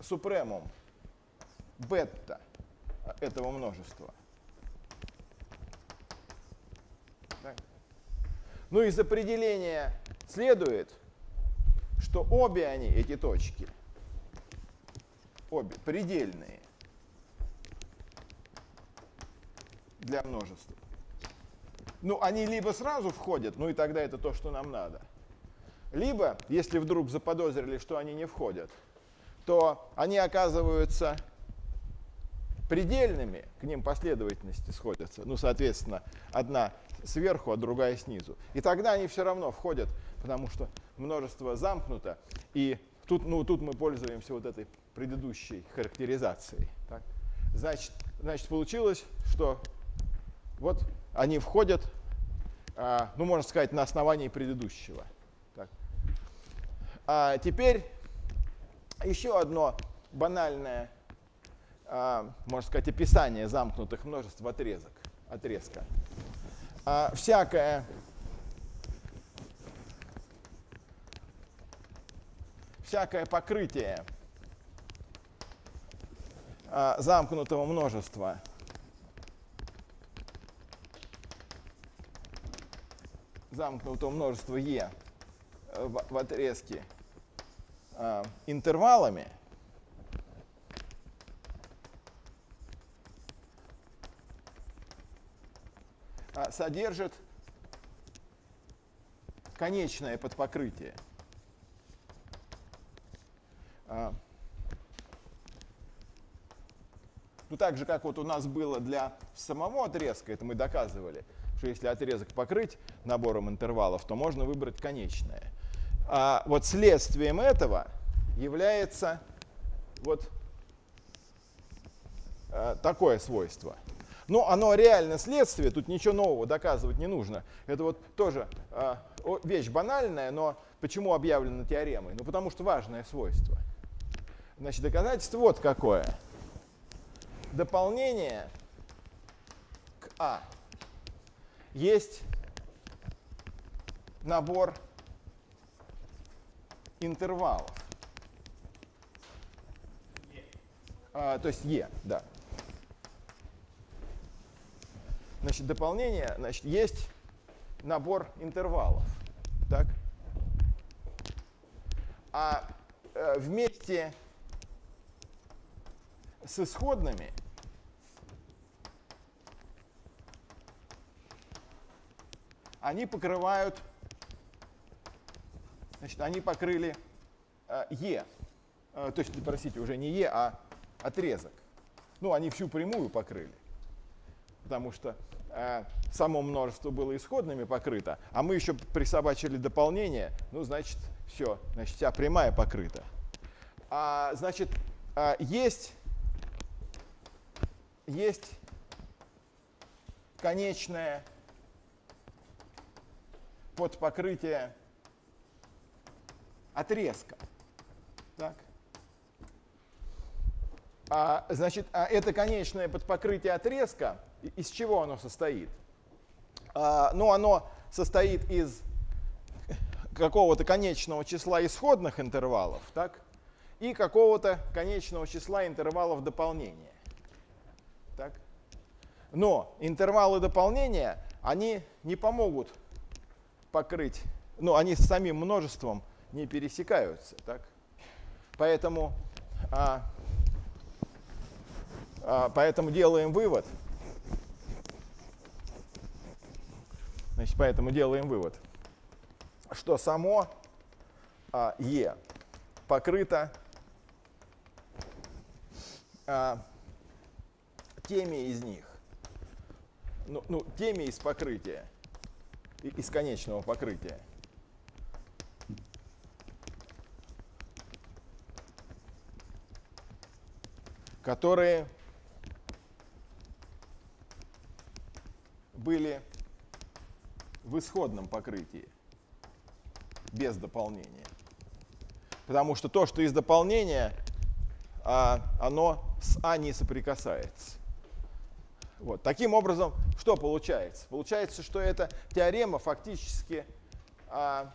супремум бета этого множества. Так. Ну, из определения следует, что обе они, эти точки, обе предельные для множества. Ну, они либо сразу входят, ну и тогда это то, что нам надо. Либо, если вдруг заподозрили, что они не входят, то они оказываются предельными, к ним последовательности сходятся, ну, соответственно, одна сверху, а другая снизу. И тогда они все равно входят, потому что множество замкнуто, и тут, ну, тут мы пользуемся вот этой предыдущей характеризацией. Так? Значит, значит, получилось, что вот они входят, а, ну, можно сказать, на основании предыдущего. Так. А теперь еще одно банальное можно сказать, описание замкнутых множеств отрезок, отрезка. А, всякое. Всякое покрытие а, замкнутого множества. Замкнутого множества Е в, в отрезке а, интервалами – содержит конечное подпокрытие. А, ну, так же, как вот у нас было для самого отрезка, это мы доказывали, что если отрезок покрыть набором интервалов, то можно выбрать конечное. А вот следствием этого является вот а, такое свойство – но оно реально следствие, тут ничего нового доказывать не нужно. Это вот тоже э, вещь банальная, но почему объявлена теоремой? Ну потому что важное свойство. Значит, доказательство вот какое. Дополнение к А есть набор интервалов. А, то есть Е, да. Значит, дополнение, значит, есть набор интервалов. Так? А э, вместе с исходными они покрывают, значит, они покрыли э, Е. Э, то есть, простите, уже не Е, а отрезок. Ну, они всю прямую покрыли. потому что само множество было исходными покрыто, а мы еще присобачили дополнение, ну, значит, все, значит, вся прямая покрыта. А, значит, а, есть, есть конечное под покрытие отрезка. Так. А, значит, а это конечное под покрытие отрезка, из чего оно состоит? А, ну, оно состоит из какого-то конечного числа исходных интервалов, так, и какого-то конечного числа интервалов дополнения. Так. Но интервалы дополнения, они не помогут покрыть, ну, они с самим множеством не пересекаются. Так? Поэтому, а, а, поэтому делаем вывод. Значит, поэтому делаем вывод, что само а, Е покрыто а, теми из них, ну, ну, теми из покрытия, из конечного покрытия. которые были в исходном покрытии, без дополнения. Потому что то, что из дополнения, а, оно с А не соприкасается. Вот. Таким образом, что получается? Получается, что эта теорема фактически а,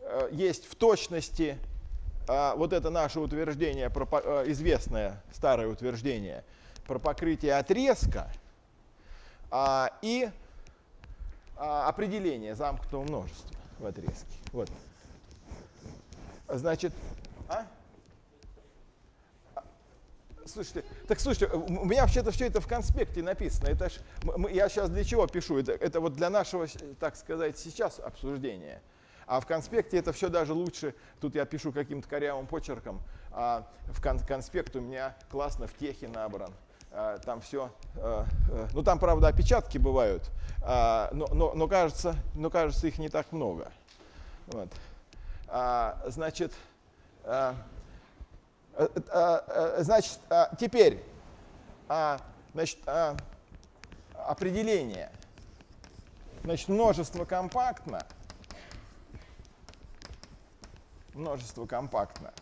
а, есть в точности а, вот это наше утверждение, про, а, известное старое утверждение про покрытие отрезка а, и а, определение замкнутого множества в отрезке. Вот. Значит, а? Слушайте, так слушайте, у меня вообще-то все это в конспекте написано. Это ж, я сейчас для чего пишу? Это, это вот для нашего, так сказать, сейчас обсуждения. А в конспекте это все даже лучше. Тут я пишу каким-то корявым почерком. А в кон конспект у меня классно в техе набран. А, там все. А, а, ну там, правда, опечатки бывают, но, но, но, кажется, но кажется, их не так много. Вот. Значит, а, а, а, значит, теперь значит, определение. Значит, множество компактно – множество компактно.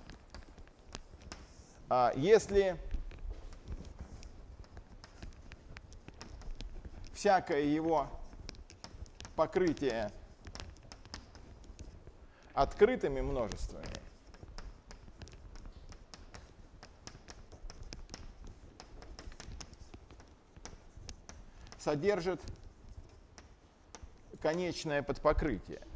Если всякое его покрытие открытыми множествами содержит конечное подпокрытие.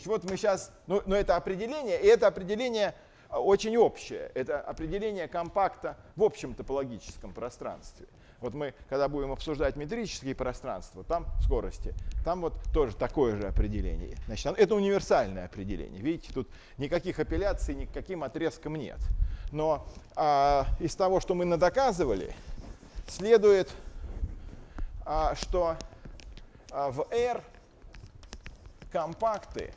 Значит, вот мы сейчас, ну, но это определение, и это определение а, очень общее. Это определение компакта в общем топологическом пространстве. Вот мы, когда будем обсуждать метрические пространства, там скорости, там вот тоже такое же определение. Значит, это универсальное определение. Видите, тут никаких апелляций ни к каким отрезкам нет. Но а, из того, что мы надоказывали, следует, а, что а, в R компакты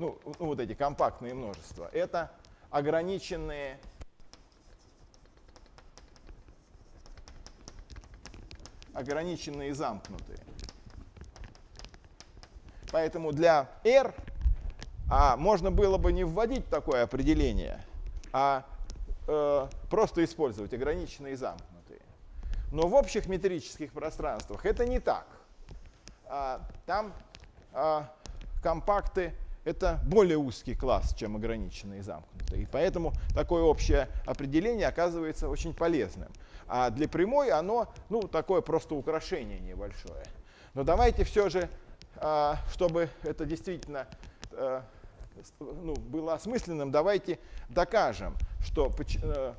ну, ну, вот эти компактные множества, это ограниченные ограниченные замкнутые. Поэтому для R а, можно было бы не вводить такое определение, а э, просто использовать ограниченные замкнутые. Но в общих метрических пространствах это не так. А, там а, компакты это более узкий класс, чем ограниченные и замкнутые. И поэтому такое общее определение оказывается очень полезным. А для прямой оно, ну, такое просто украшение небольшое. Но давайте все же, а, чтобы это действительно э, ну, было осмысленным, давайте докажем, что, э,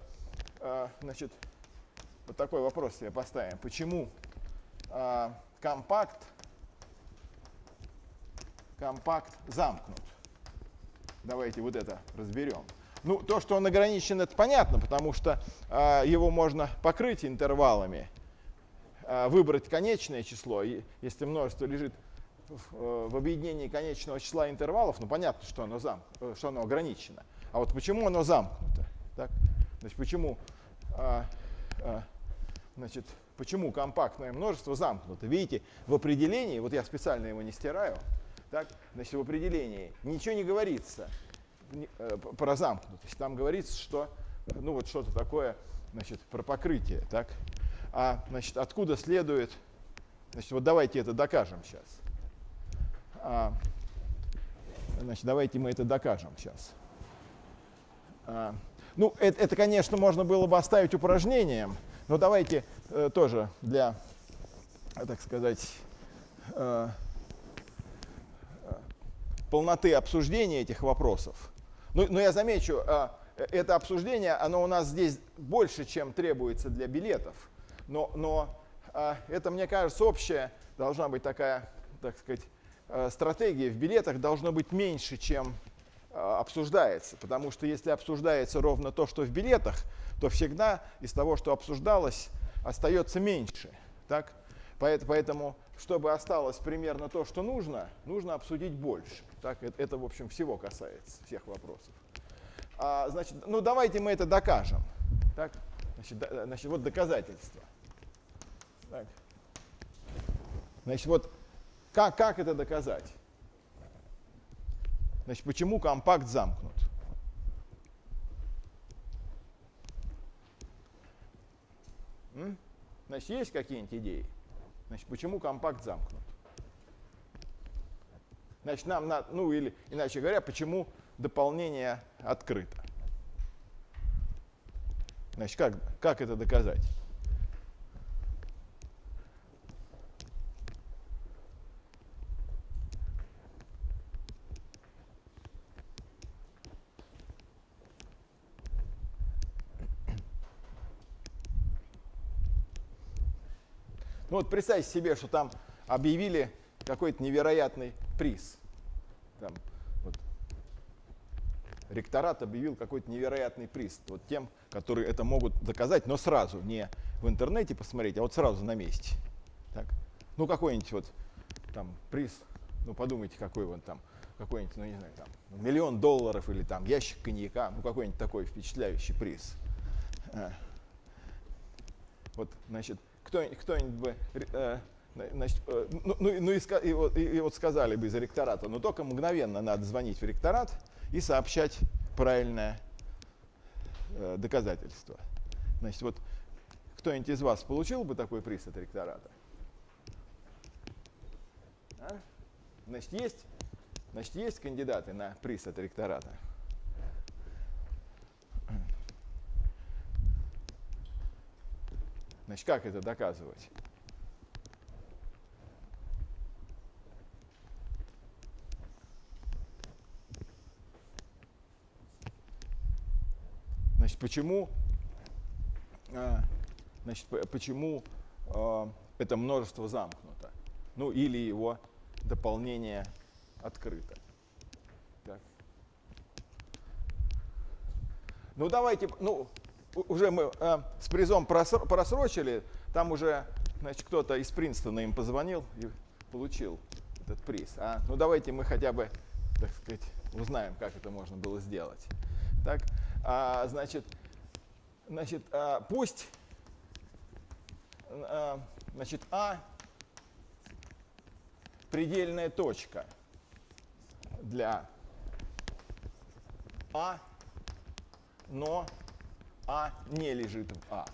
э, значит, вот такой вопрос себе поставим. Почему а, компакт компакт замкнут. Давайте вот это разберем. Ну, то, что он ограничен, это понятно, потому что э, его можно покрыть интервалами, э, выбрать конечное число. И если множество лежит в, э, в объединении конечного числа интервалов, ну понятно, что оно, зам, э, что оно ограничено. А вот почему оно замкнуто? Так? Значит, почему, э, э, значит, почему компактное множество замкнуто? Видите, в определении, вот я специально его не стираю, так, значит, в определении ничего не говорится Э, про замкнутость. Там говорится, что ну вот что-то такое, значит, про покрытие, так? А, значит, откуда следует, значит, вот давайте это докажем сейчас. А, значит, давайте мы это докажем сейчас. А, ну, это, это, конечно, можно было бы оставить упражнением, но давайте э, тоже для, так сказать, э, э полноты обсуждения этих вопросов но, ну, но я замечу, а, это обсуждение, оно у нас здесь больше, чем требуется для билетов. Но, но а, это, мне кажется, общая должна быть такая, так сказать, а, стратегия. В билетах должно быть меньше, чем обсуждается. Потому что если обсуждается ровно то, что в билетах, то всегда из того, что обсуждалось, остается меньше. Так? Поэтому, чтобы осталось примерно то, что нужно, нужно обсудить больше. Так, это, это, в общем, всего касается, всех вопросов. А, значит, ну давайте мы это докажем. Так, значит, да, значит вот доказательства. Так. Значит, вот как, как это доказать? Значит, почему компакт замкнут? М? Значит, есть какие-нибудь идеи? Значит, почему компакт замкнут? Значит, нам надо, ну или иначе говоря, почему дополнение открыто? Значит, как, как это доказать? Ну вот представьте себе, что там объявили какой-то невероятный приз. Там, вот, ректорат объявил какой-то невероятный приз вот тем, которые это могут доказать, но сразу, не в интернете посмотреть, а вот сразу на месте. Так. Ну какой-нибудь вот там приз, ну подумайте, какой он там, какой-нибудь, ну не знаю, там, миллион долларов или там ящик коньяка, ну какой-нибудь такой впечатляющий приз. А. Вот, значит, кто-нибудь, бы, э, значит, э, ну, ну, ну и, и, вот, и, и вот сказали бы из ректората, но только мгновенно надо звонить в ректорат и сообщать правильное э, доказательство. Значит, вот кто-нибудь из вас получил бы такой приз от ректората? А? Значит, есть, значит, есть кандидаты на приз от ректората? Значит, как это доказывать? Значит, почему, а, значит, почему а, это множество замкнуто? Ну, или его дополнение открыто. Так. Ну, давайте, ну, уже мы э, с призом просрочили, там уже значит, кто-то из Принстона им позвонил и получил этот приз. А? Ну давайте мы хотя бы, так сказать, узнаем, как это можно было сделать. Так, а, значит, значит а, пусть а, значит, А предельная точка для А, но а не лежит в А.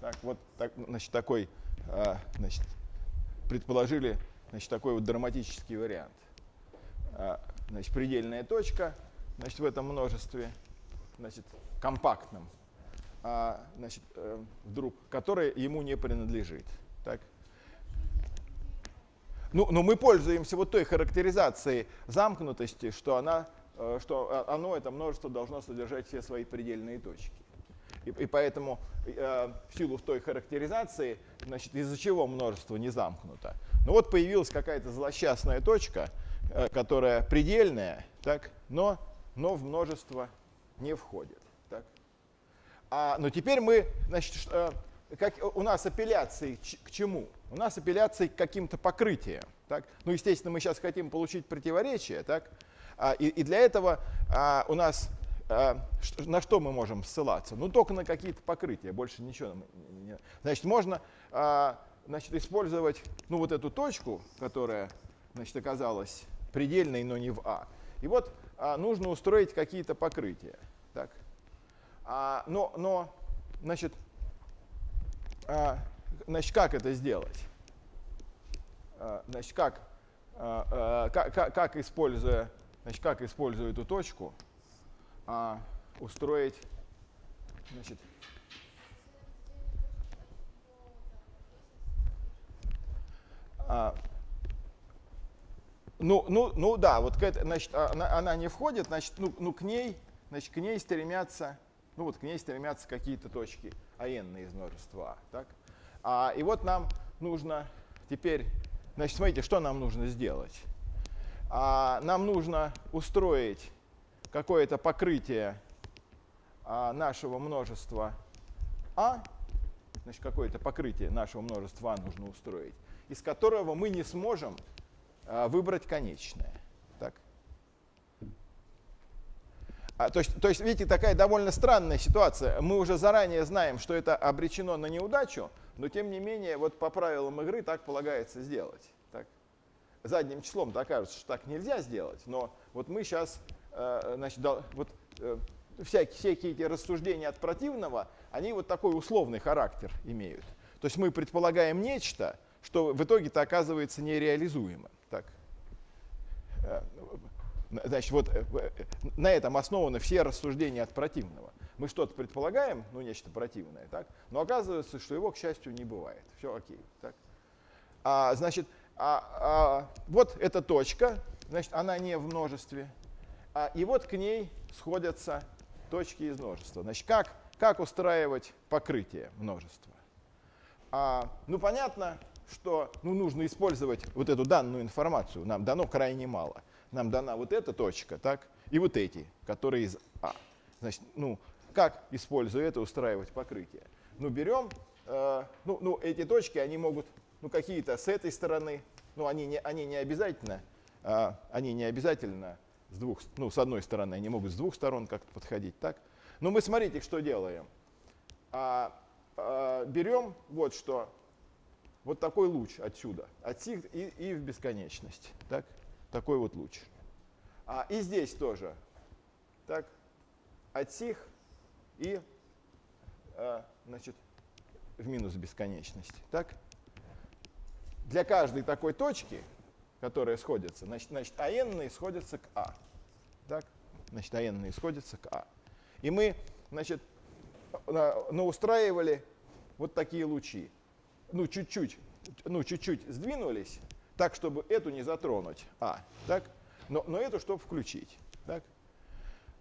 Так, вот так, значит, такой, а, значит, предположили значит, такой вот драматический вариант. А, значит, предельная точка значит, в этом множестве, значит, компактном, а, значит, э, вдруг, которое ему не принадлежит. Так? Ну, но мы пользуемся вот той характеризацией замкнутости, что она Э, что э, оно, это множество, должно содержать все свои предельные точки. И, и поэтому э, в силу той характеризации, значит, из-за чего множество не замкнуто. Ну вот появилась какая-то злосчастная точка, э, которая предельная, так, но, но в множество не входит. Так. А, но теперь мы, значит, э, как, у нас апелляции к чему? У нас апелляции к каким-то покрытиям. Так? Ну, естественно, мы сейчас хотим получить противоречие. Так? А, и, и для этого а, у нас а, на что мы можем ссылаться? Ну, только на какие-то покрытия, больше ничего. Значит, можно а, значит, использовать ну, вот эту точку, которая значит, оказалась предельной, но не в А. И вот а, нужно устроить какие-то покрытия. Так? А, но, но, значит, а, значит, как это сделать? А, значит, как, а, как, как, как, используя, значит, как используя эту точку, устроить значит, ну, ну, ну да, вот к это, значит, она, она не входит, значит, ну, ну к ней, значит, к ней стремятся, ну вот к ней стремятся какие-то точки АН из множества А. Так? А, и вот нам нужно теперь, значит, смотрите, что нам нужно сделать. А, нам нужно устроить какое-то покрытие а, нашего множества А, значит, какое-то покрытие нашего множества А нужно устроить, из которого мы не сможем а, выбрать конечное. А, то, есть, то есть, видите, такая довольно странная ситуация. Мы уже заранее знаем, что это обречено на неудачу, но тем не менее, вот по правилам игры так полагается сделать. Задним числом так кажется, что так нельзя сделать, но вот мы сейчас, э, значит, вот, э, всякие, всякие эти рассуждения от противного, они вот такой условный характер имеют. То есть мы предполагаем нечто, что в итоге-то оказывается нереализуемым. Так. Э, Значит, вот на этом основаны все рассуждения от противного. Мы что-то предполагаем, ну нечто противное, так? но оказывается, что его, к счастью, не бывает. Все окей. Так? А, значит, а, а, вот эта точка, значит, она не в множестве. А, и вот к ней сходятся точки из множества. Значит, как, как устраивать покрытие множества? А, ну, понятно, что ну, нужно использовать вот эту данную информацию. Нам дано крайне мало нам дана вот эта точка, так, и вот эти, которые из А. Значит, ну, как, используя это, устраивать покрытие? Ну, берем, э, ну, ну, эти точки, они могут, ну, какие-то с этой стороны, ну, они не, они не обязательно, э, они не обязательно с двух, ну, с одной стороны, они могут с двух сторон как-то подходить, так? Но мы, смотрите, что делаем. А, а, берем вот что, вот такой луч отсюда, от сих и, и в бесконечность, так? такой вот луч. А, и здесь тоже. Так, от сих и а, значит, в минус бесконечности. Так? Для каждой такой точки, которая сходится, значит, значит АН сходятся к А. Так? Значит, АН сходятся к А. И мы, значит, ну, устраивали вот такие лучи. Ну, чуть-чуть, ну, чуть-чуть сдвинулись, так, чтобы эту не затронуть, а, так, но, но эту, чтобы включить. Так.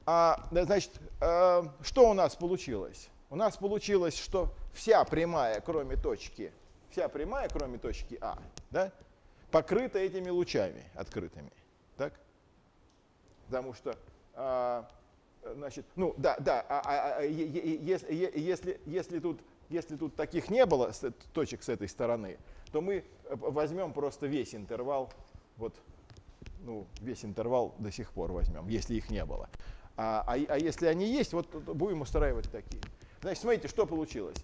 А, значит, э, что у нас получилось? У нас получилось, что вся прямая, кроме точки, вся прямая, кроме точки А, да, покрыта этими лучами открытыми. Так? Потому что, а, значит, ну да, да, а, а, а, если, если, если, тут, если тут таких не было точек с этой стороны, то мы э, возьмем просто весь интервал, вот, ну, весь интервал до сих пор возьмем, если их не было. А, а, а если они есть, вот будем устраивать такие. Значит, смотрите, что получилось.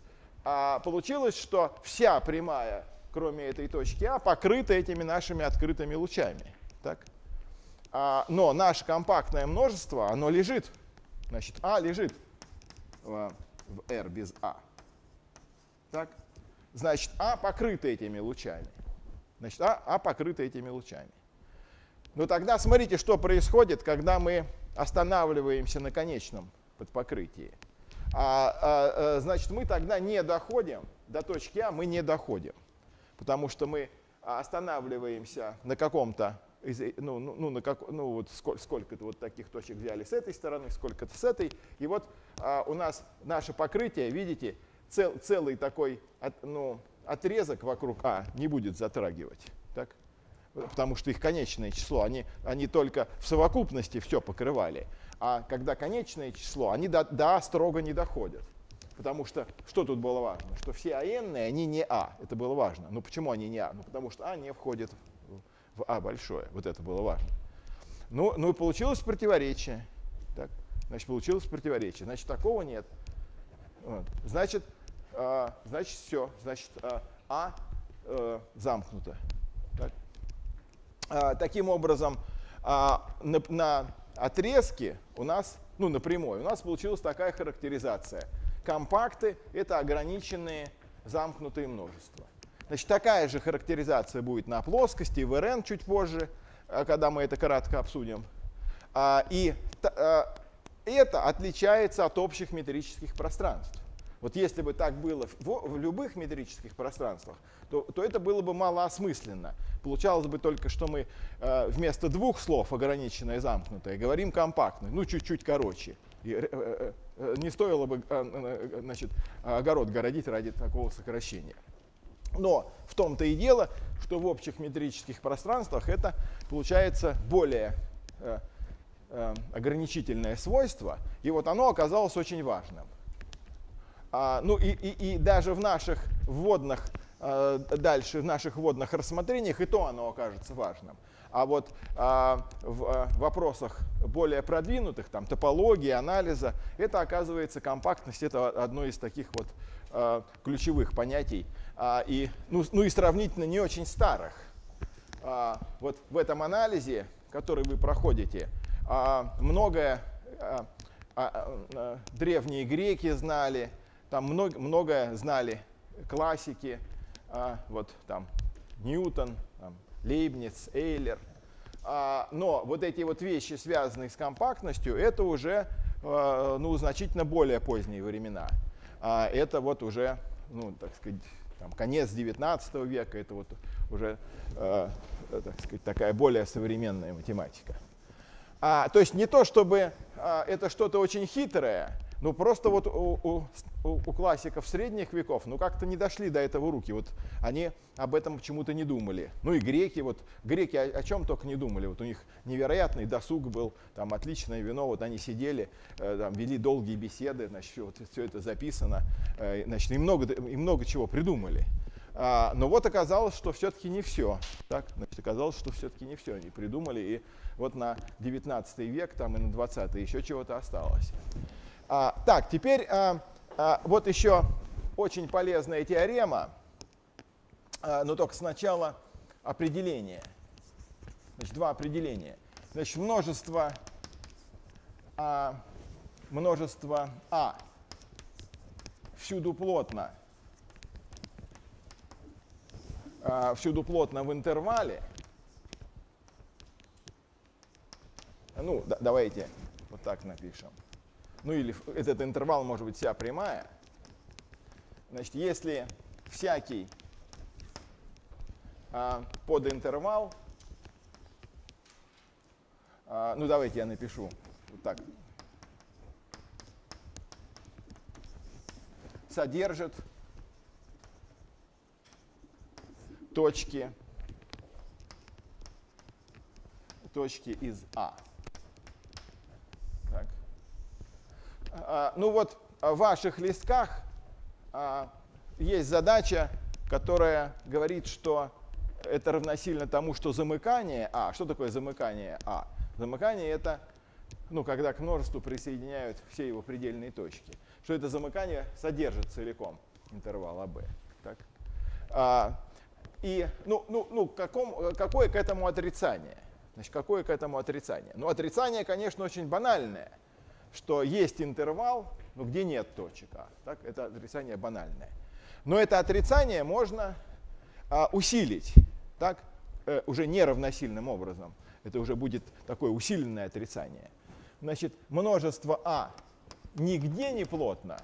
А, получилось, что вся прямая, кроме этой точки А, покрыта этими нашими открытыми лучами. Так? А, но наше компактное множество, оно лежит, значит, А лежит в, в R без А. Так? Значит, А покрыто этими лучами. Значит, А, а покрыто этими лучами. Но тогда смотрите, что происходит, когда мы останавливаемся на конечном подпокрытии. А, а, значит, мы тогда не доходим, до точки А мы не доходим, потому что мы останавливаемся на каком-то, ну, ну, ну, на как, ну вот сколько, сколько-то вот таких точек взяли с этой стороны, сколько-то с этой, и вот а, у нас наше покрытие, видите, цел, целый такой от, ну, отрезок вокруг А не будет затрагивать. Так? потому что их конечное число, они, они только в совокупности все покрывали. А когда конечное число, они до, до А строго не доходят. Потому что, что тут было важно? Что все АН, они не А. Это было важно. Ну почему они не А? Ну потому что А не входит в А большое. Вот это было важно. Ну, ну и получилось противоречие. Так, значит, получилось противоречие. Значит, такого нет. Вот. Значит, э, значит, все. Значит, э, А э, замкнуто. Так. А, таким образом, а, на, на отрезке у нас, ну, напрямую, у нас получилась такая характеризация. Компакты — это ограниченные замкнутые множества. Значит, такая же характеризация будет на плоскости, в РН чуть позже, э, когда мы это кратко обсудим. А, и э, это отличается от общих метрических пространств. Вот если бы так было в, в любых метрических пространствах, то, то это было бы малоосмысленно. Получалось бы только, что мы э, вместо двух слов ограниченное и замкнутое говорим компактное, ну чуть-чуть короче. И, э, э, э не стоило бы э, э, значит, огород городить ради такого сокращения. Но в том-то и дело, что в общих метрических пространствах это получается более э, э, ограничительное свойство, и вот оно оказалось очень важным. А, ну и, и, и даже в наших вводных, а, дальше в наших вводных рассмотрениях и то оно окажется важным. А вот а, в а, вопросах более продвинутых, там топологии, анализа, это оказывается компактность, это одно из таких вот а, ключевых понятий, а, и, ну, ну и сравнительно не очень старых. А, вот в этом анализе, который вы проходите, а, многое а, а, а, древние греки знали, там много, многое знали классики, а, вот там Ньютон, там, Лейбниц, Эйлер. А, но вот эти вот вещи, связанные с компактностью, это уже а, ну, значительно более поздние времена. А, это вот уже, ну, так сказать, там, конец 19 века, это вот уже, а, так сказать, такая более современная математика. А, то есть не то, чтобы а, это что-то очень хитрое, ну просто вот у, у, у классиков средних веков, ну как-то не дошли до этого руки. Вот они об этом почему-то не думали. Ну и греки, вот греки о, о чем только не думали. Вот у них невероятный досуг был, там отличное вино, вот они сидели, э, там, вели долгие беседы, значит, вот все это записано, э, значит, и много, и много чего придумали. А, но вот оказалось, что все-таки не все. Так? Значит, оказалось, что все-таки не все они придумали. И вот на 19 век там, и на 20 еще чего-то осталось. А, так, теперь а, а, вот еще очень полезная теорема, а, но только сначала определение. Значит, два определения. Значит, множество а, множество А всюду плотно, а, всюду плотно в интервале. Ну, да, давайте вот так напишем ну или этот интервал может быть вся прямая, значит, если всякий а, подинтервал, а, ну давайте я напишу вот так, содержит точки, точки из А. А, ну вот в ваших листках а, есть задача, которая говорит, что это равносильно тому, что замыкание А. Что такое замыкание А? Замыкание это, ну, когда к множеству присоединяют все его предельные точки. Что это замыкание содержит целиком интервал АБ. Так? А, и, ну, ну, ну каком, какое к этому отрицание? Значит, какое к этому отрицание? Ну, отрицание, конечно, очень банальное что есть интервал, но где нет точек А. Так? Это отрицание банальное. Но это отрицание можно а, усилить так? Э, уже неравносильным образом. Это уже будет такое усиленное отрицание. Значит, множество А нигде не плотно,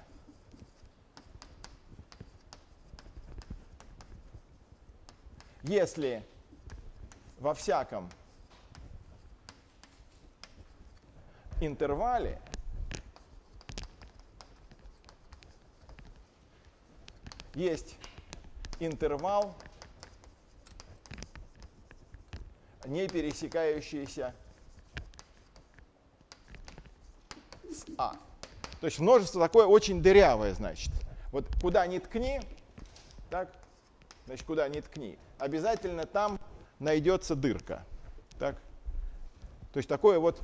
если во всяком интервале есть интервал не пересекающиеся с А. То есть множество такое очень дырявое, значит. Вот куда ни ткни, так, значит, куда ни ткни, обязательно там найдется дырка. Так? То есть такое вот,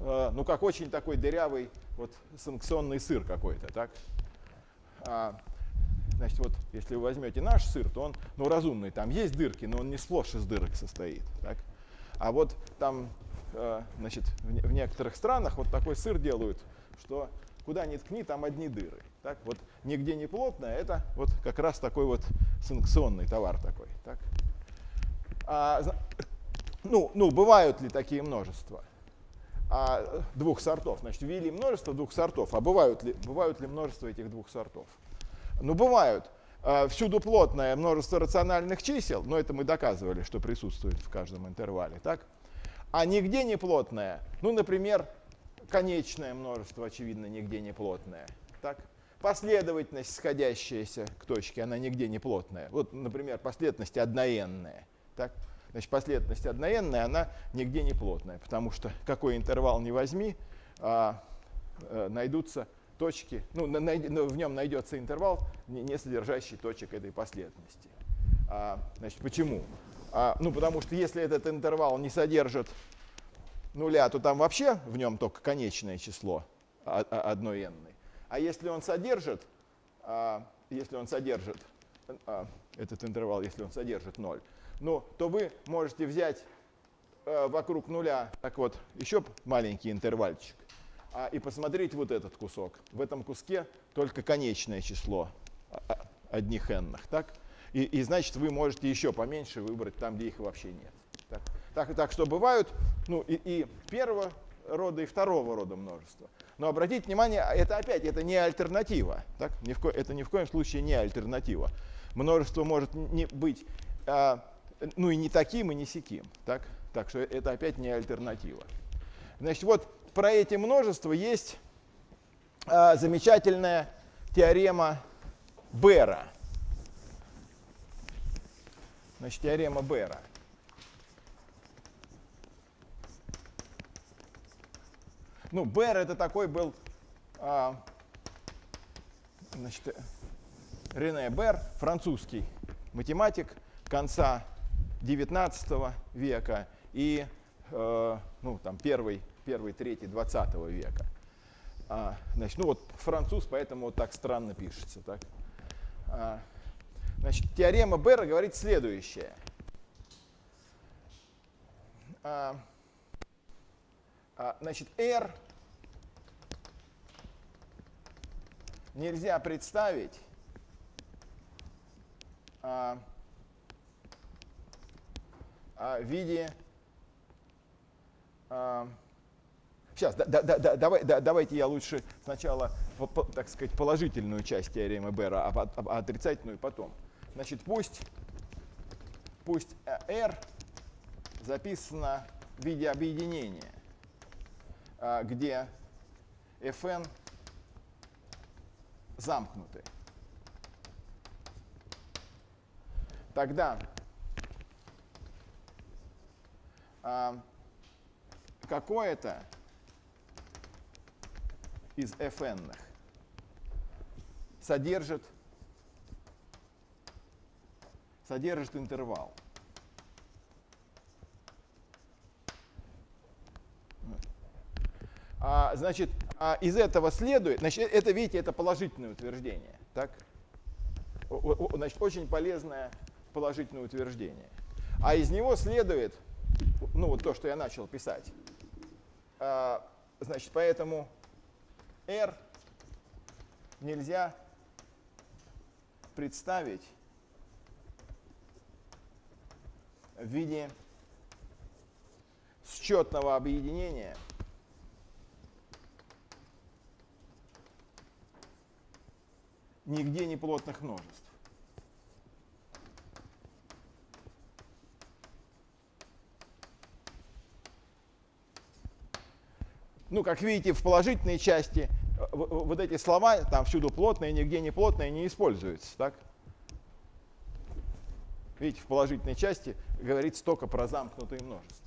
э, ну как очень такой дырявый вот санкционный сыр какой-то, так? А, значит, вот если вы возьмете наш сыр, то он, ну разумный, там есть дырки, но он не сплошь из дырок состоит, так? А вот там, э, значит, в, в некоторых странах вот такой сыр делают, что куда ни ткни, там одни дыры. Так, вот нигде не плотное, это вот как раз такой вот санкционный товар такой. Так. А, ну, ну, бывают ли такие множества? А, двух сортов. Значит, ввели множество двух сортов. А бывают ли, бывают ли множество этих двух сортов? Ну, бывают. А, всюду плотное множество рациональных чисел, но это мы доказывали, что присутствует в каждом интервале. Так? А нигде не плотное, ну, например, конечное множество, очевидно, нигде не плотное. Так? Последовательность, сходящаяся к точке, она нигде не плотная. Вот, например, последовательность одноенная. Так? Значит, последовательность одноенная, она нигде не плотная, потому что какой интервал не возьми, а, а, найдутся точки, ну, на, на, в нем найдется интервал, не, не содержащий точек этой последовательности. А, значит, почему? А, ну, потому что если этот интервал не содержит нуля, то там вообще в нем только конечное число а, а, одной n. А если он содержит, а, если он содержит а, этот интервал, если он содержит 0, ну, то вы можете взять э, вокруг нуля так вот еще маленький интервальчик а, и посмотреть вот этот кусок. В этом куске только конечное число а, а, одних n. Так? И, и значит, вы можете еще поменьше выбрать там, где их вообще нет. Так, так, так что бывают ну, и, и первого рода, и второго рода множества. Но обратите внимание, это опять это не альтернатива. Так? Ни в ко, это ни в коем случае не альтернатива. Множество может не быть а, ну и не таким, и не сяким. Так? так что это опять не альтернатива. Значит, вот про эти множества есть а, замечательная теорема Бера. Значит, теорема Бера. Ну, Бер это такой был, а, значит, Рене Бер, французский математик конца 19 века и э, ну, там, первый, первый, третий, 20 века. А, значит, ну вот француз, поэтому вот так странно пишется. Так? А, значит, теорема Бера говорит следующее. А, а, значит, R нельзя представить а, а, в виде... А, сейчас, да, да, да, давай, да, давайте я лучше сначала, так сказать, положительную часть теоремы Бера, а, а, а отрицательную потом. Значит, пусть, пусть R записано в виде объединения, а, где Fn замкнуты. Тогда а, какое-то из fn содержит, содержит интервал. А, значит, а из этого следует, значит, это, видите, это положительное утверждение. Так? Значит, очень полезное положительное утверждение. А из него следует, ну вот то, что я начал писать. А, значит, поэтому R нельзя представить в виде счетного объединения нигде не плотных множеств. Ну, как видите, в положительной части э, вот эти слова, там всюду плотные, нигде не плотные, не используются. Так? Видите, в положительной части говорится только про замкнутые множества.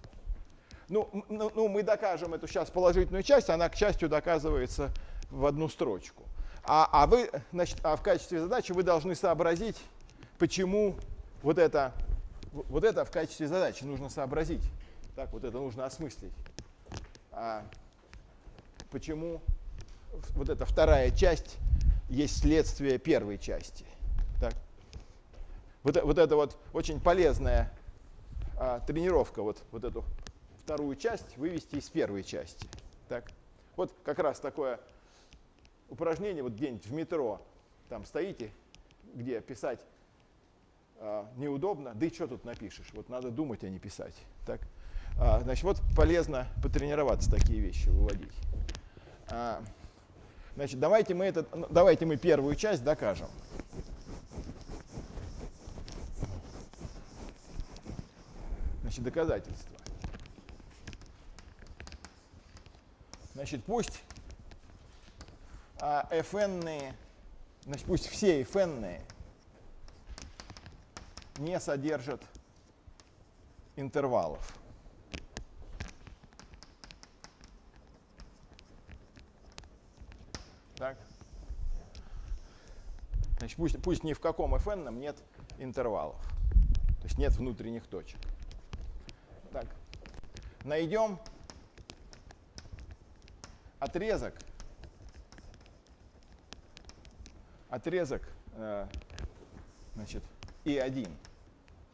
Ну, ну, ну, мы докажем эту сейчас положительную часть, она, к счастью, доказывается в одну строчку. А, а, вы, значит, а в качестве задачи вы должны сообразить, почему вот это, вот это в качестве задачи нужно сообразить. Так, вот это нужно осмыслить. Почему вот эта вторая часть есть следствие первой части. Так. Вот, вот это вот очень полезная а, тренировка, вот, вот эту вторую часть вывести из первой части. Так. Вот как раз такое упражнение, вот где-нибудь в метро, там стоите, где писать а, неудобно, да и что тут напишешь, вот надо думать, а не писать. Так. А, значит, вот полезно потренироваться такие вещи выводить. А, значит, давайте мы, это, давайте мы первую часть докажем. Значит, доказательства. Значит, пусть а, fn, значит, пусть все fn не содержат интервалов. Так. Значит, пусть, пусть ни в каком fn нет интервалов. То есть нет внутренних точек. Так. Найдем отрезок, отрезок э, значит, И1,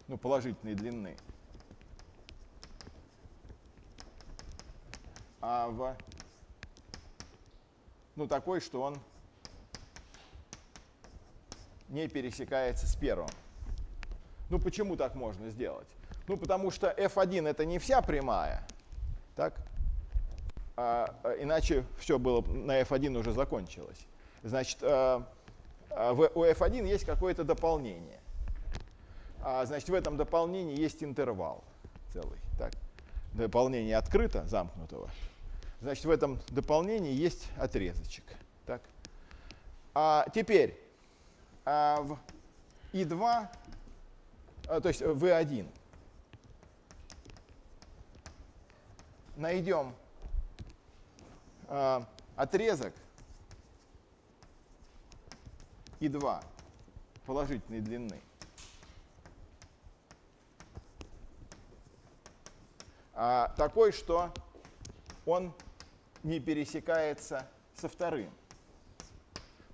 ну, положительной длины. А в, ну, такой, что он не пересекается с первым. Ну, почему так можно сделать? Ну, потому что f1 это не вся прямая, так? А, а, иначе все было на f1 уже закончилось. Значит, а, а, у f1 есть какое-то дополнение. А, значит, в этом дополнении есть интервал целый. Так? Дополнение открыто, замкнутого. Значит, в этом дополнении есть отрезочек. Так? А теперь в И2, а, то есть в 1 найдем э, отрезок И2 положительной длины. А, такой, что он не пересекается со вторым.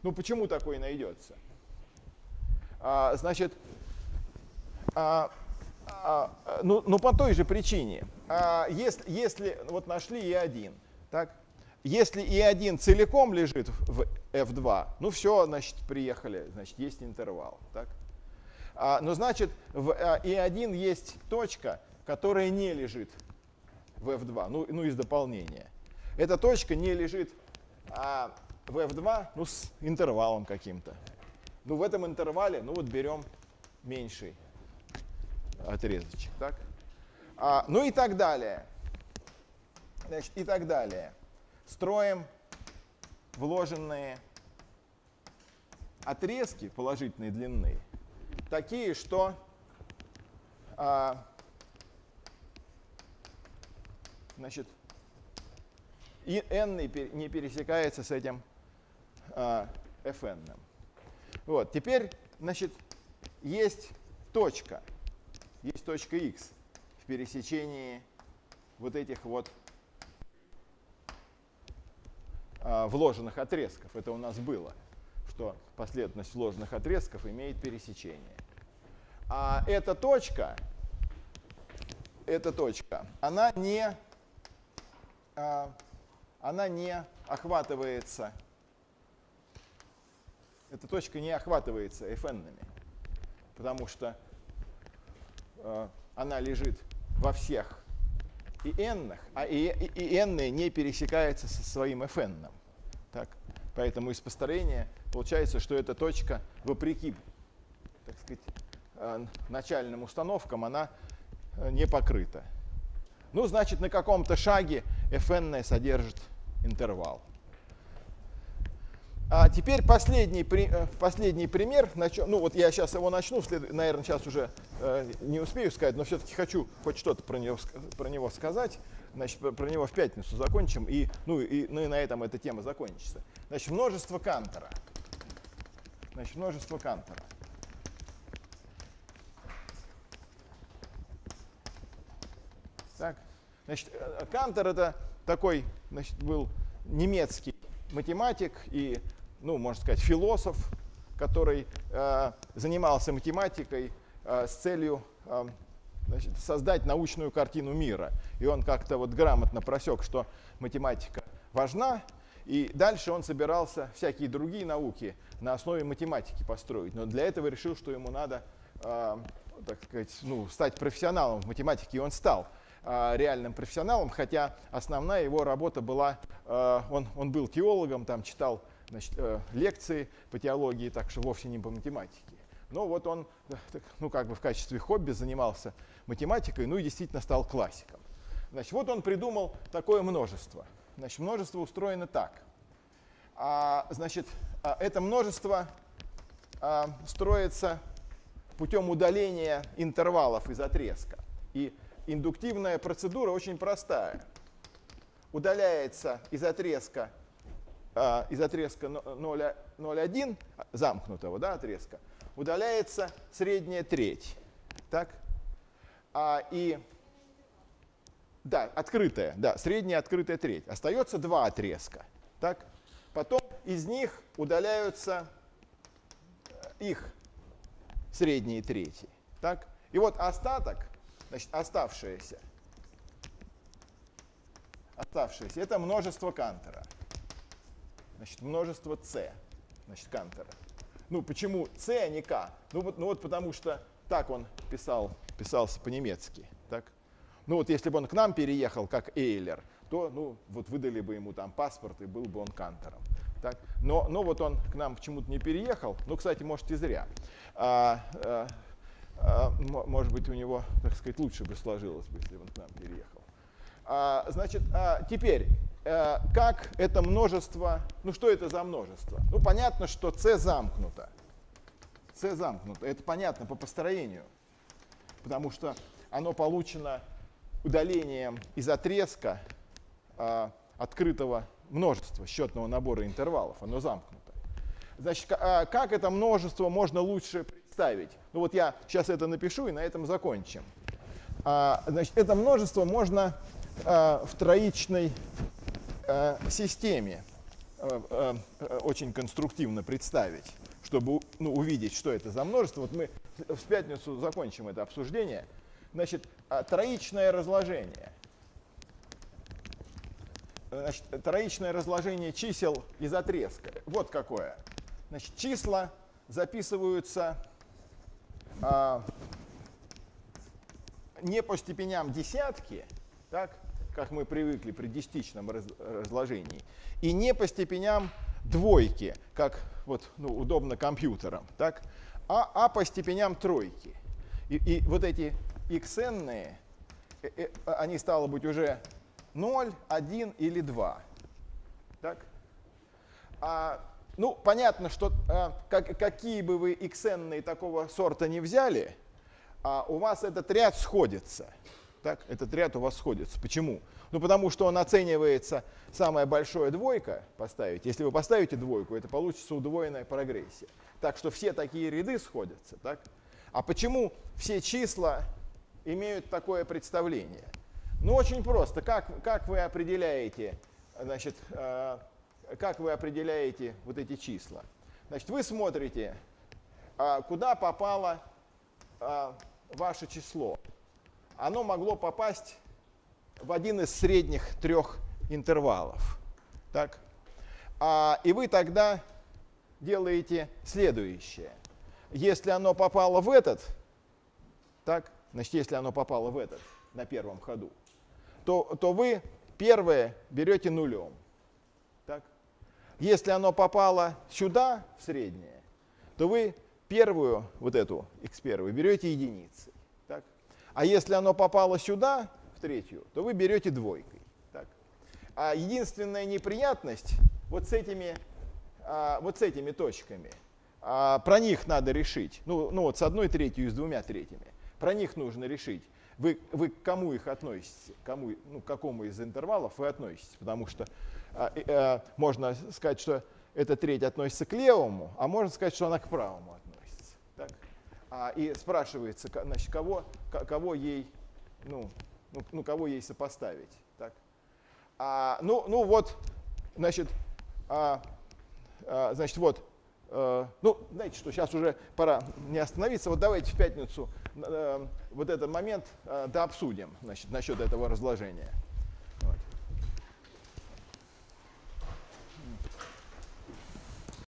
Ну почему такой найдется? А, значит, а, а, ну, ну по той же причине. А, если, если вот нашли И1, так, если И1 целиком лежит в F2, ну все, значит, приехали, значит, есть интервал. Так? А, но значит, в И1 есть точка, которая не лежит в F2, ну, ну из дополнения. Эта точка не лежит а, в F2 ну, с интервалом каким-то. Ну в этом интервале, ну вот берем меньший отрезочек. Так? А, ну и так далее. Значит, и так далее строим вложенные отрезки положительной длины, такие, что а, значит, и n не пересекается с этим а, fn. Вот, теперь, значит, есть точка, есть точка x в пересечении вот этих вот а, вложенных отрезков. Это у нас было, что последовательность вложенных отрезков имеет пересечение. А эта точка, эта точка, она не, а, она не охватывается, эта точка не охватывается fn, потому что а, она лежит во всех и n, а и, и, и n не пересекается со своим fn. Так? Поэтому из построения получается, что эта точка, вопреки так сказать, э, начальным установкам, она э, не покрыта. Ну, значит, на каком-то шаге fn содержит интервал. А теперь последний, э, последний пример. Ну вот я сейчас его начну, наверное, сейчас уже э, не успею сказать, но все-таки хочу хоть что-то про него, про него сказать. Значит, про него в пятницу закончим, и, ну, и, ну и на этом эта тема закончится. Значит, множество Кантора. Значит, множество Кантора. Так, значит, э, Кантор это такой, значит, был немецкий математик и, ну, можно сказать, философ, который э, занимался математикой э, с целью э, значит, создать научную картину мира. И он как-то вот грамотно просек, что математика важна, и дальше он собирался всякие другие науки на основе математики построить. Но для этого решил, что ему надо, э, так сказать, ну, стать профессионалом в математике, и он стал. А, реальным профессионалом, хотя основная его работа была, а, он, он был теологом, там читал значит, э, лекции по теологии, так что вовсе не по математике. Но вот он, ну как бы в качестве хобби занимался математикой, ну и действительно стал классиком. Значит, вот он придумал такое множество. Значит, множество устроено так. А, значит, это множество а, строится путем удаления интервалов из отрезка. И индуктивная процедура очень простая. Удаляется из отрезка, э, из отрезка 0,1, замкнутого да, отрезка, удаляется средняя треть. Так? А, и да, открытая, да, средняя открытая треть. Остается два отрезка. Так? Потом из них удаляются э, их средние трети. Так? И вот остаток Значит, оставшееся. Оставшееся. Это множество Кантера. Значит, множество С. Значит, Кантера. Ну, почему С, а не К? Ну вот, ну вот потому что так он писал, писался по-немецки. Так? Ну вот если бы он к нам переехал, как Эйлер, то ну, вот выдали бы ему там паспорт, и был бы он Кантором. Так? Но, но вот он к нам почему-то не переехал. Ну, кстати, может и зря. А, а, а, может быть, у него, так сказать, лучше бы сложилось, если бы он к нам переехал. А, значит, а, теперь, как это множество, ну что это за множество? Ну понятно, что c замкнуто. c замкнуто, это понятно по построению, потому что оно получено удалением из отрезка открытого множества счетного набора интервалов, оно замкнуто. Значит, как это множество можно лучше ставить. Ну вот я сейчас это напишу и на этом закончим. А, значит, это множество можно а, в троичной системе а, а, очень конструктивно представить, чтобы ну, увидеть, что это за множество. Вот мы в пятницу закончим это обсуждение. Значит, а, троичное разложение. Значит, троичное разложение чисел из отрезка. Вот какое. Значит, числа записываются а, не по степеням десятки, так, как мы привыкли при десятичном раз, разложении, и не по степеням двойки, как вот, ну, удобно компьютерам, так, а, а по степеням тройки. И, и вот эти xn, э, э, они стало быть уже 0, 1 или 2. Так? А ну, понятно, что а, как, какие бы вы xn такого сорта не взяли, а у вас этот ряд сходится. Так, этот ряд у вас сходится. Почему? Ну, потому что он оценивается, самая большая двойка поставить. Если вы поставите двойку, это получится удвоенная прогрессия. Так что все такие ряды сходятся. Так? А почему все числа имеют такое представление? Ну, очень просто. Как, как вы определяете значит, а, как вы определяете вот эти числа? Значит, вы смотрите, а, куда попало а, ваше число. Оно могло попасть в один из средних трех интервалов. Так? А, и вы тогда делаете следующее. Если оно попало в этот, так, значит, если оно попало в этот на первом ходу, то, то вы первое берете нулем. Если оно попало сюда, в среднее, то вы первую, вот эту x1, берете единицей. А если оно попало сюда, в третью, то вы берете двойкой. Так? А единственная неприятность вот с этими а, вот с этими точками. А, про них надо решить. Ну, ну вот с одной третью и с двумя третьими. Про них нужно решить. Вы, вы к кому их относите? Кому, ну, к какому из интервалов вы относитесь? Потому что а, а, можно сказать, что эта треть относится к левому, а можно сказать, что она к правому? А, и спрашивается, значит, кого, кого ей, ну, ну, ну, кого ей сопоставить. Так? А, ну, ну вот, значит, а, а, значит, вот, а, ну, знаете что, сейчас уже пора не остановиться. Вот давайте в пятницу а, вот этот момент а, дообсудим, значит, насчет этого разложения.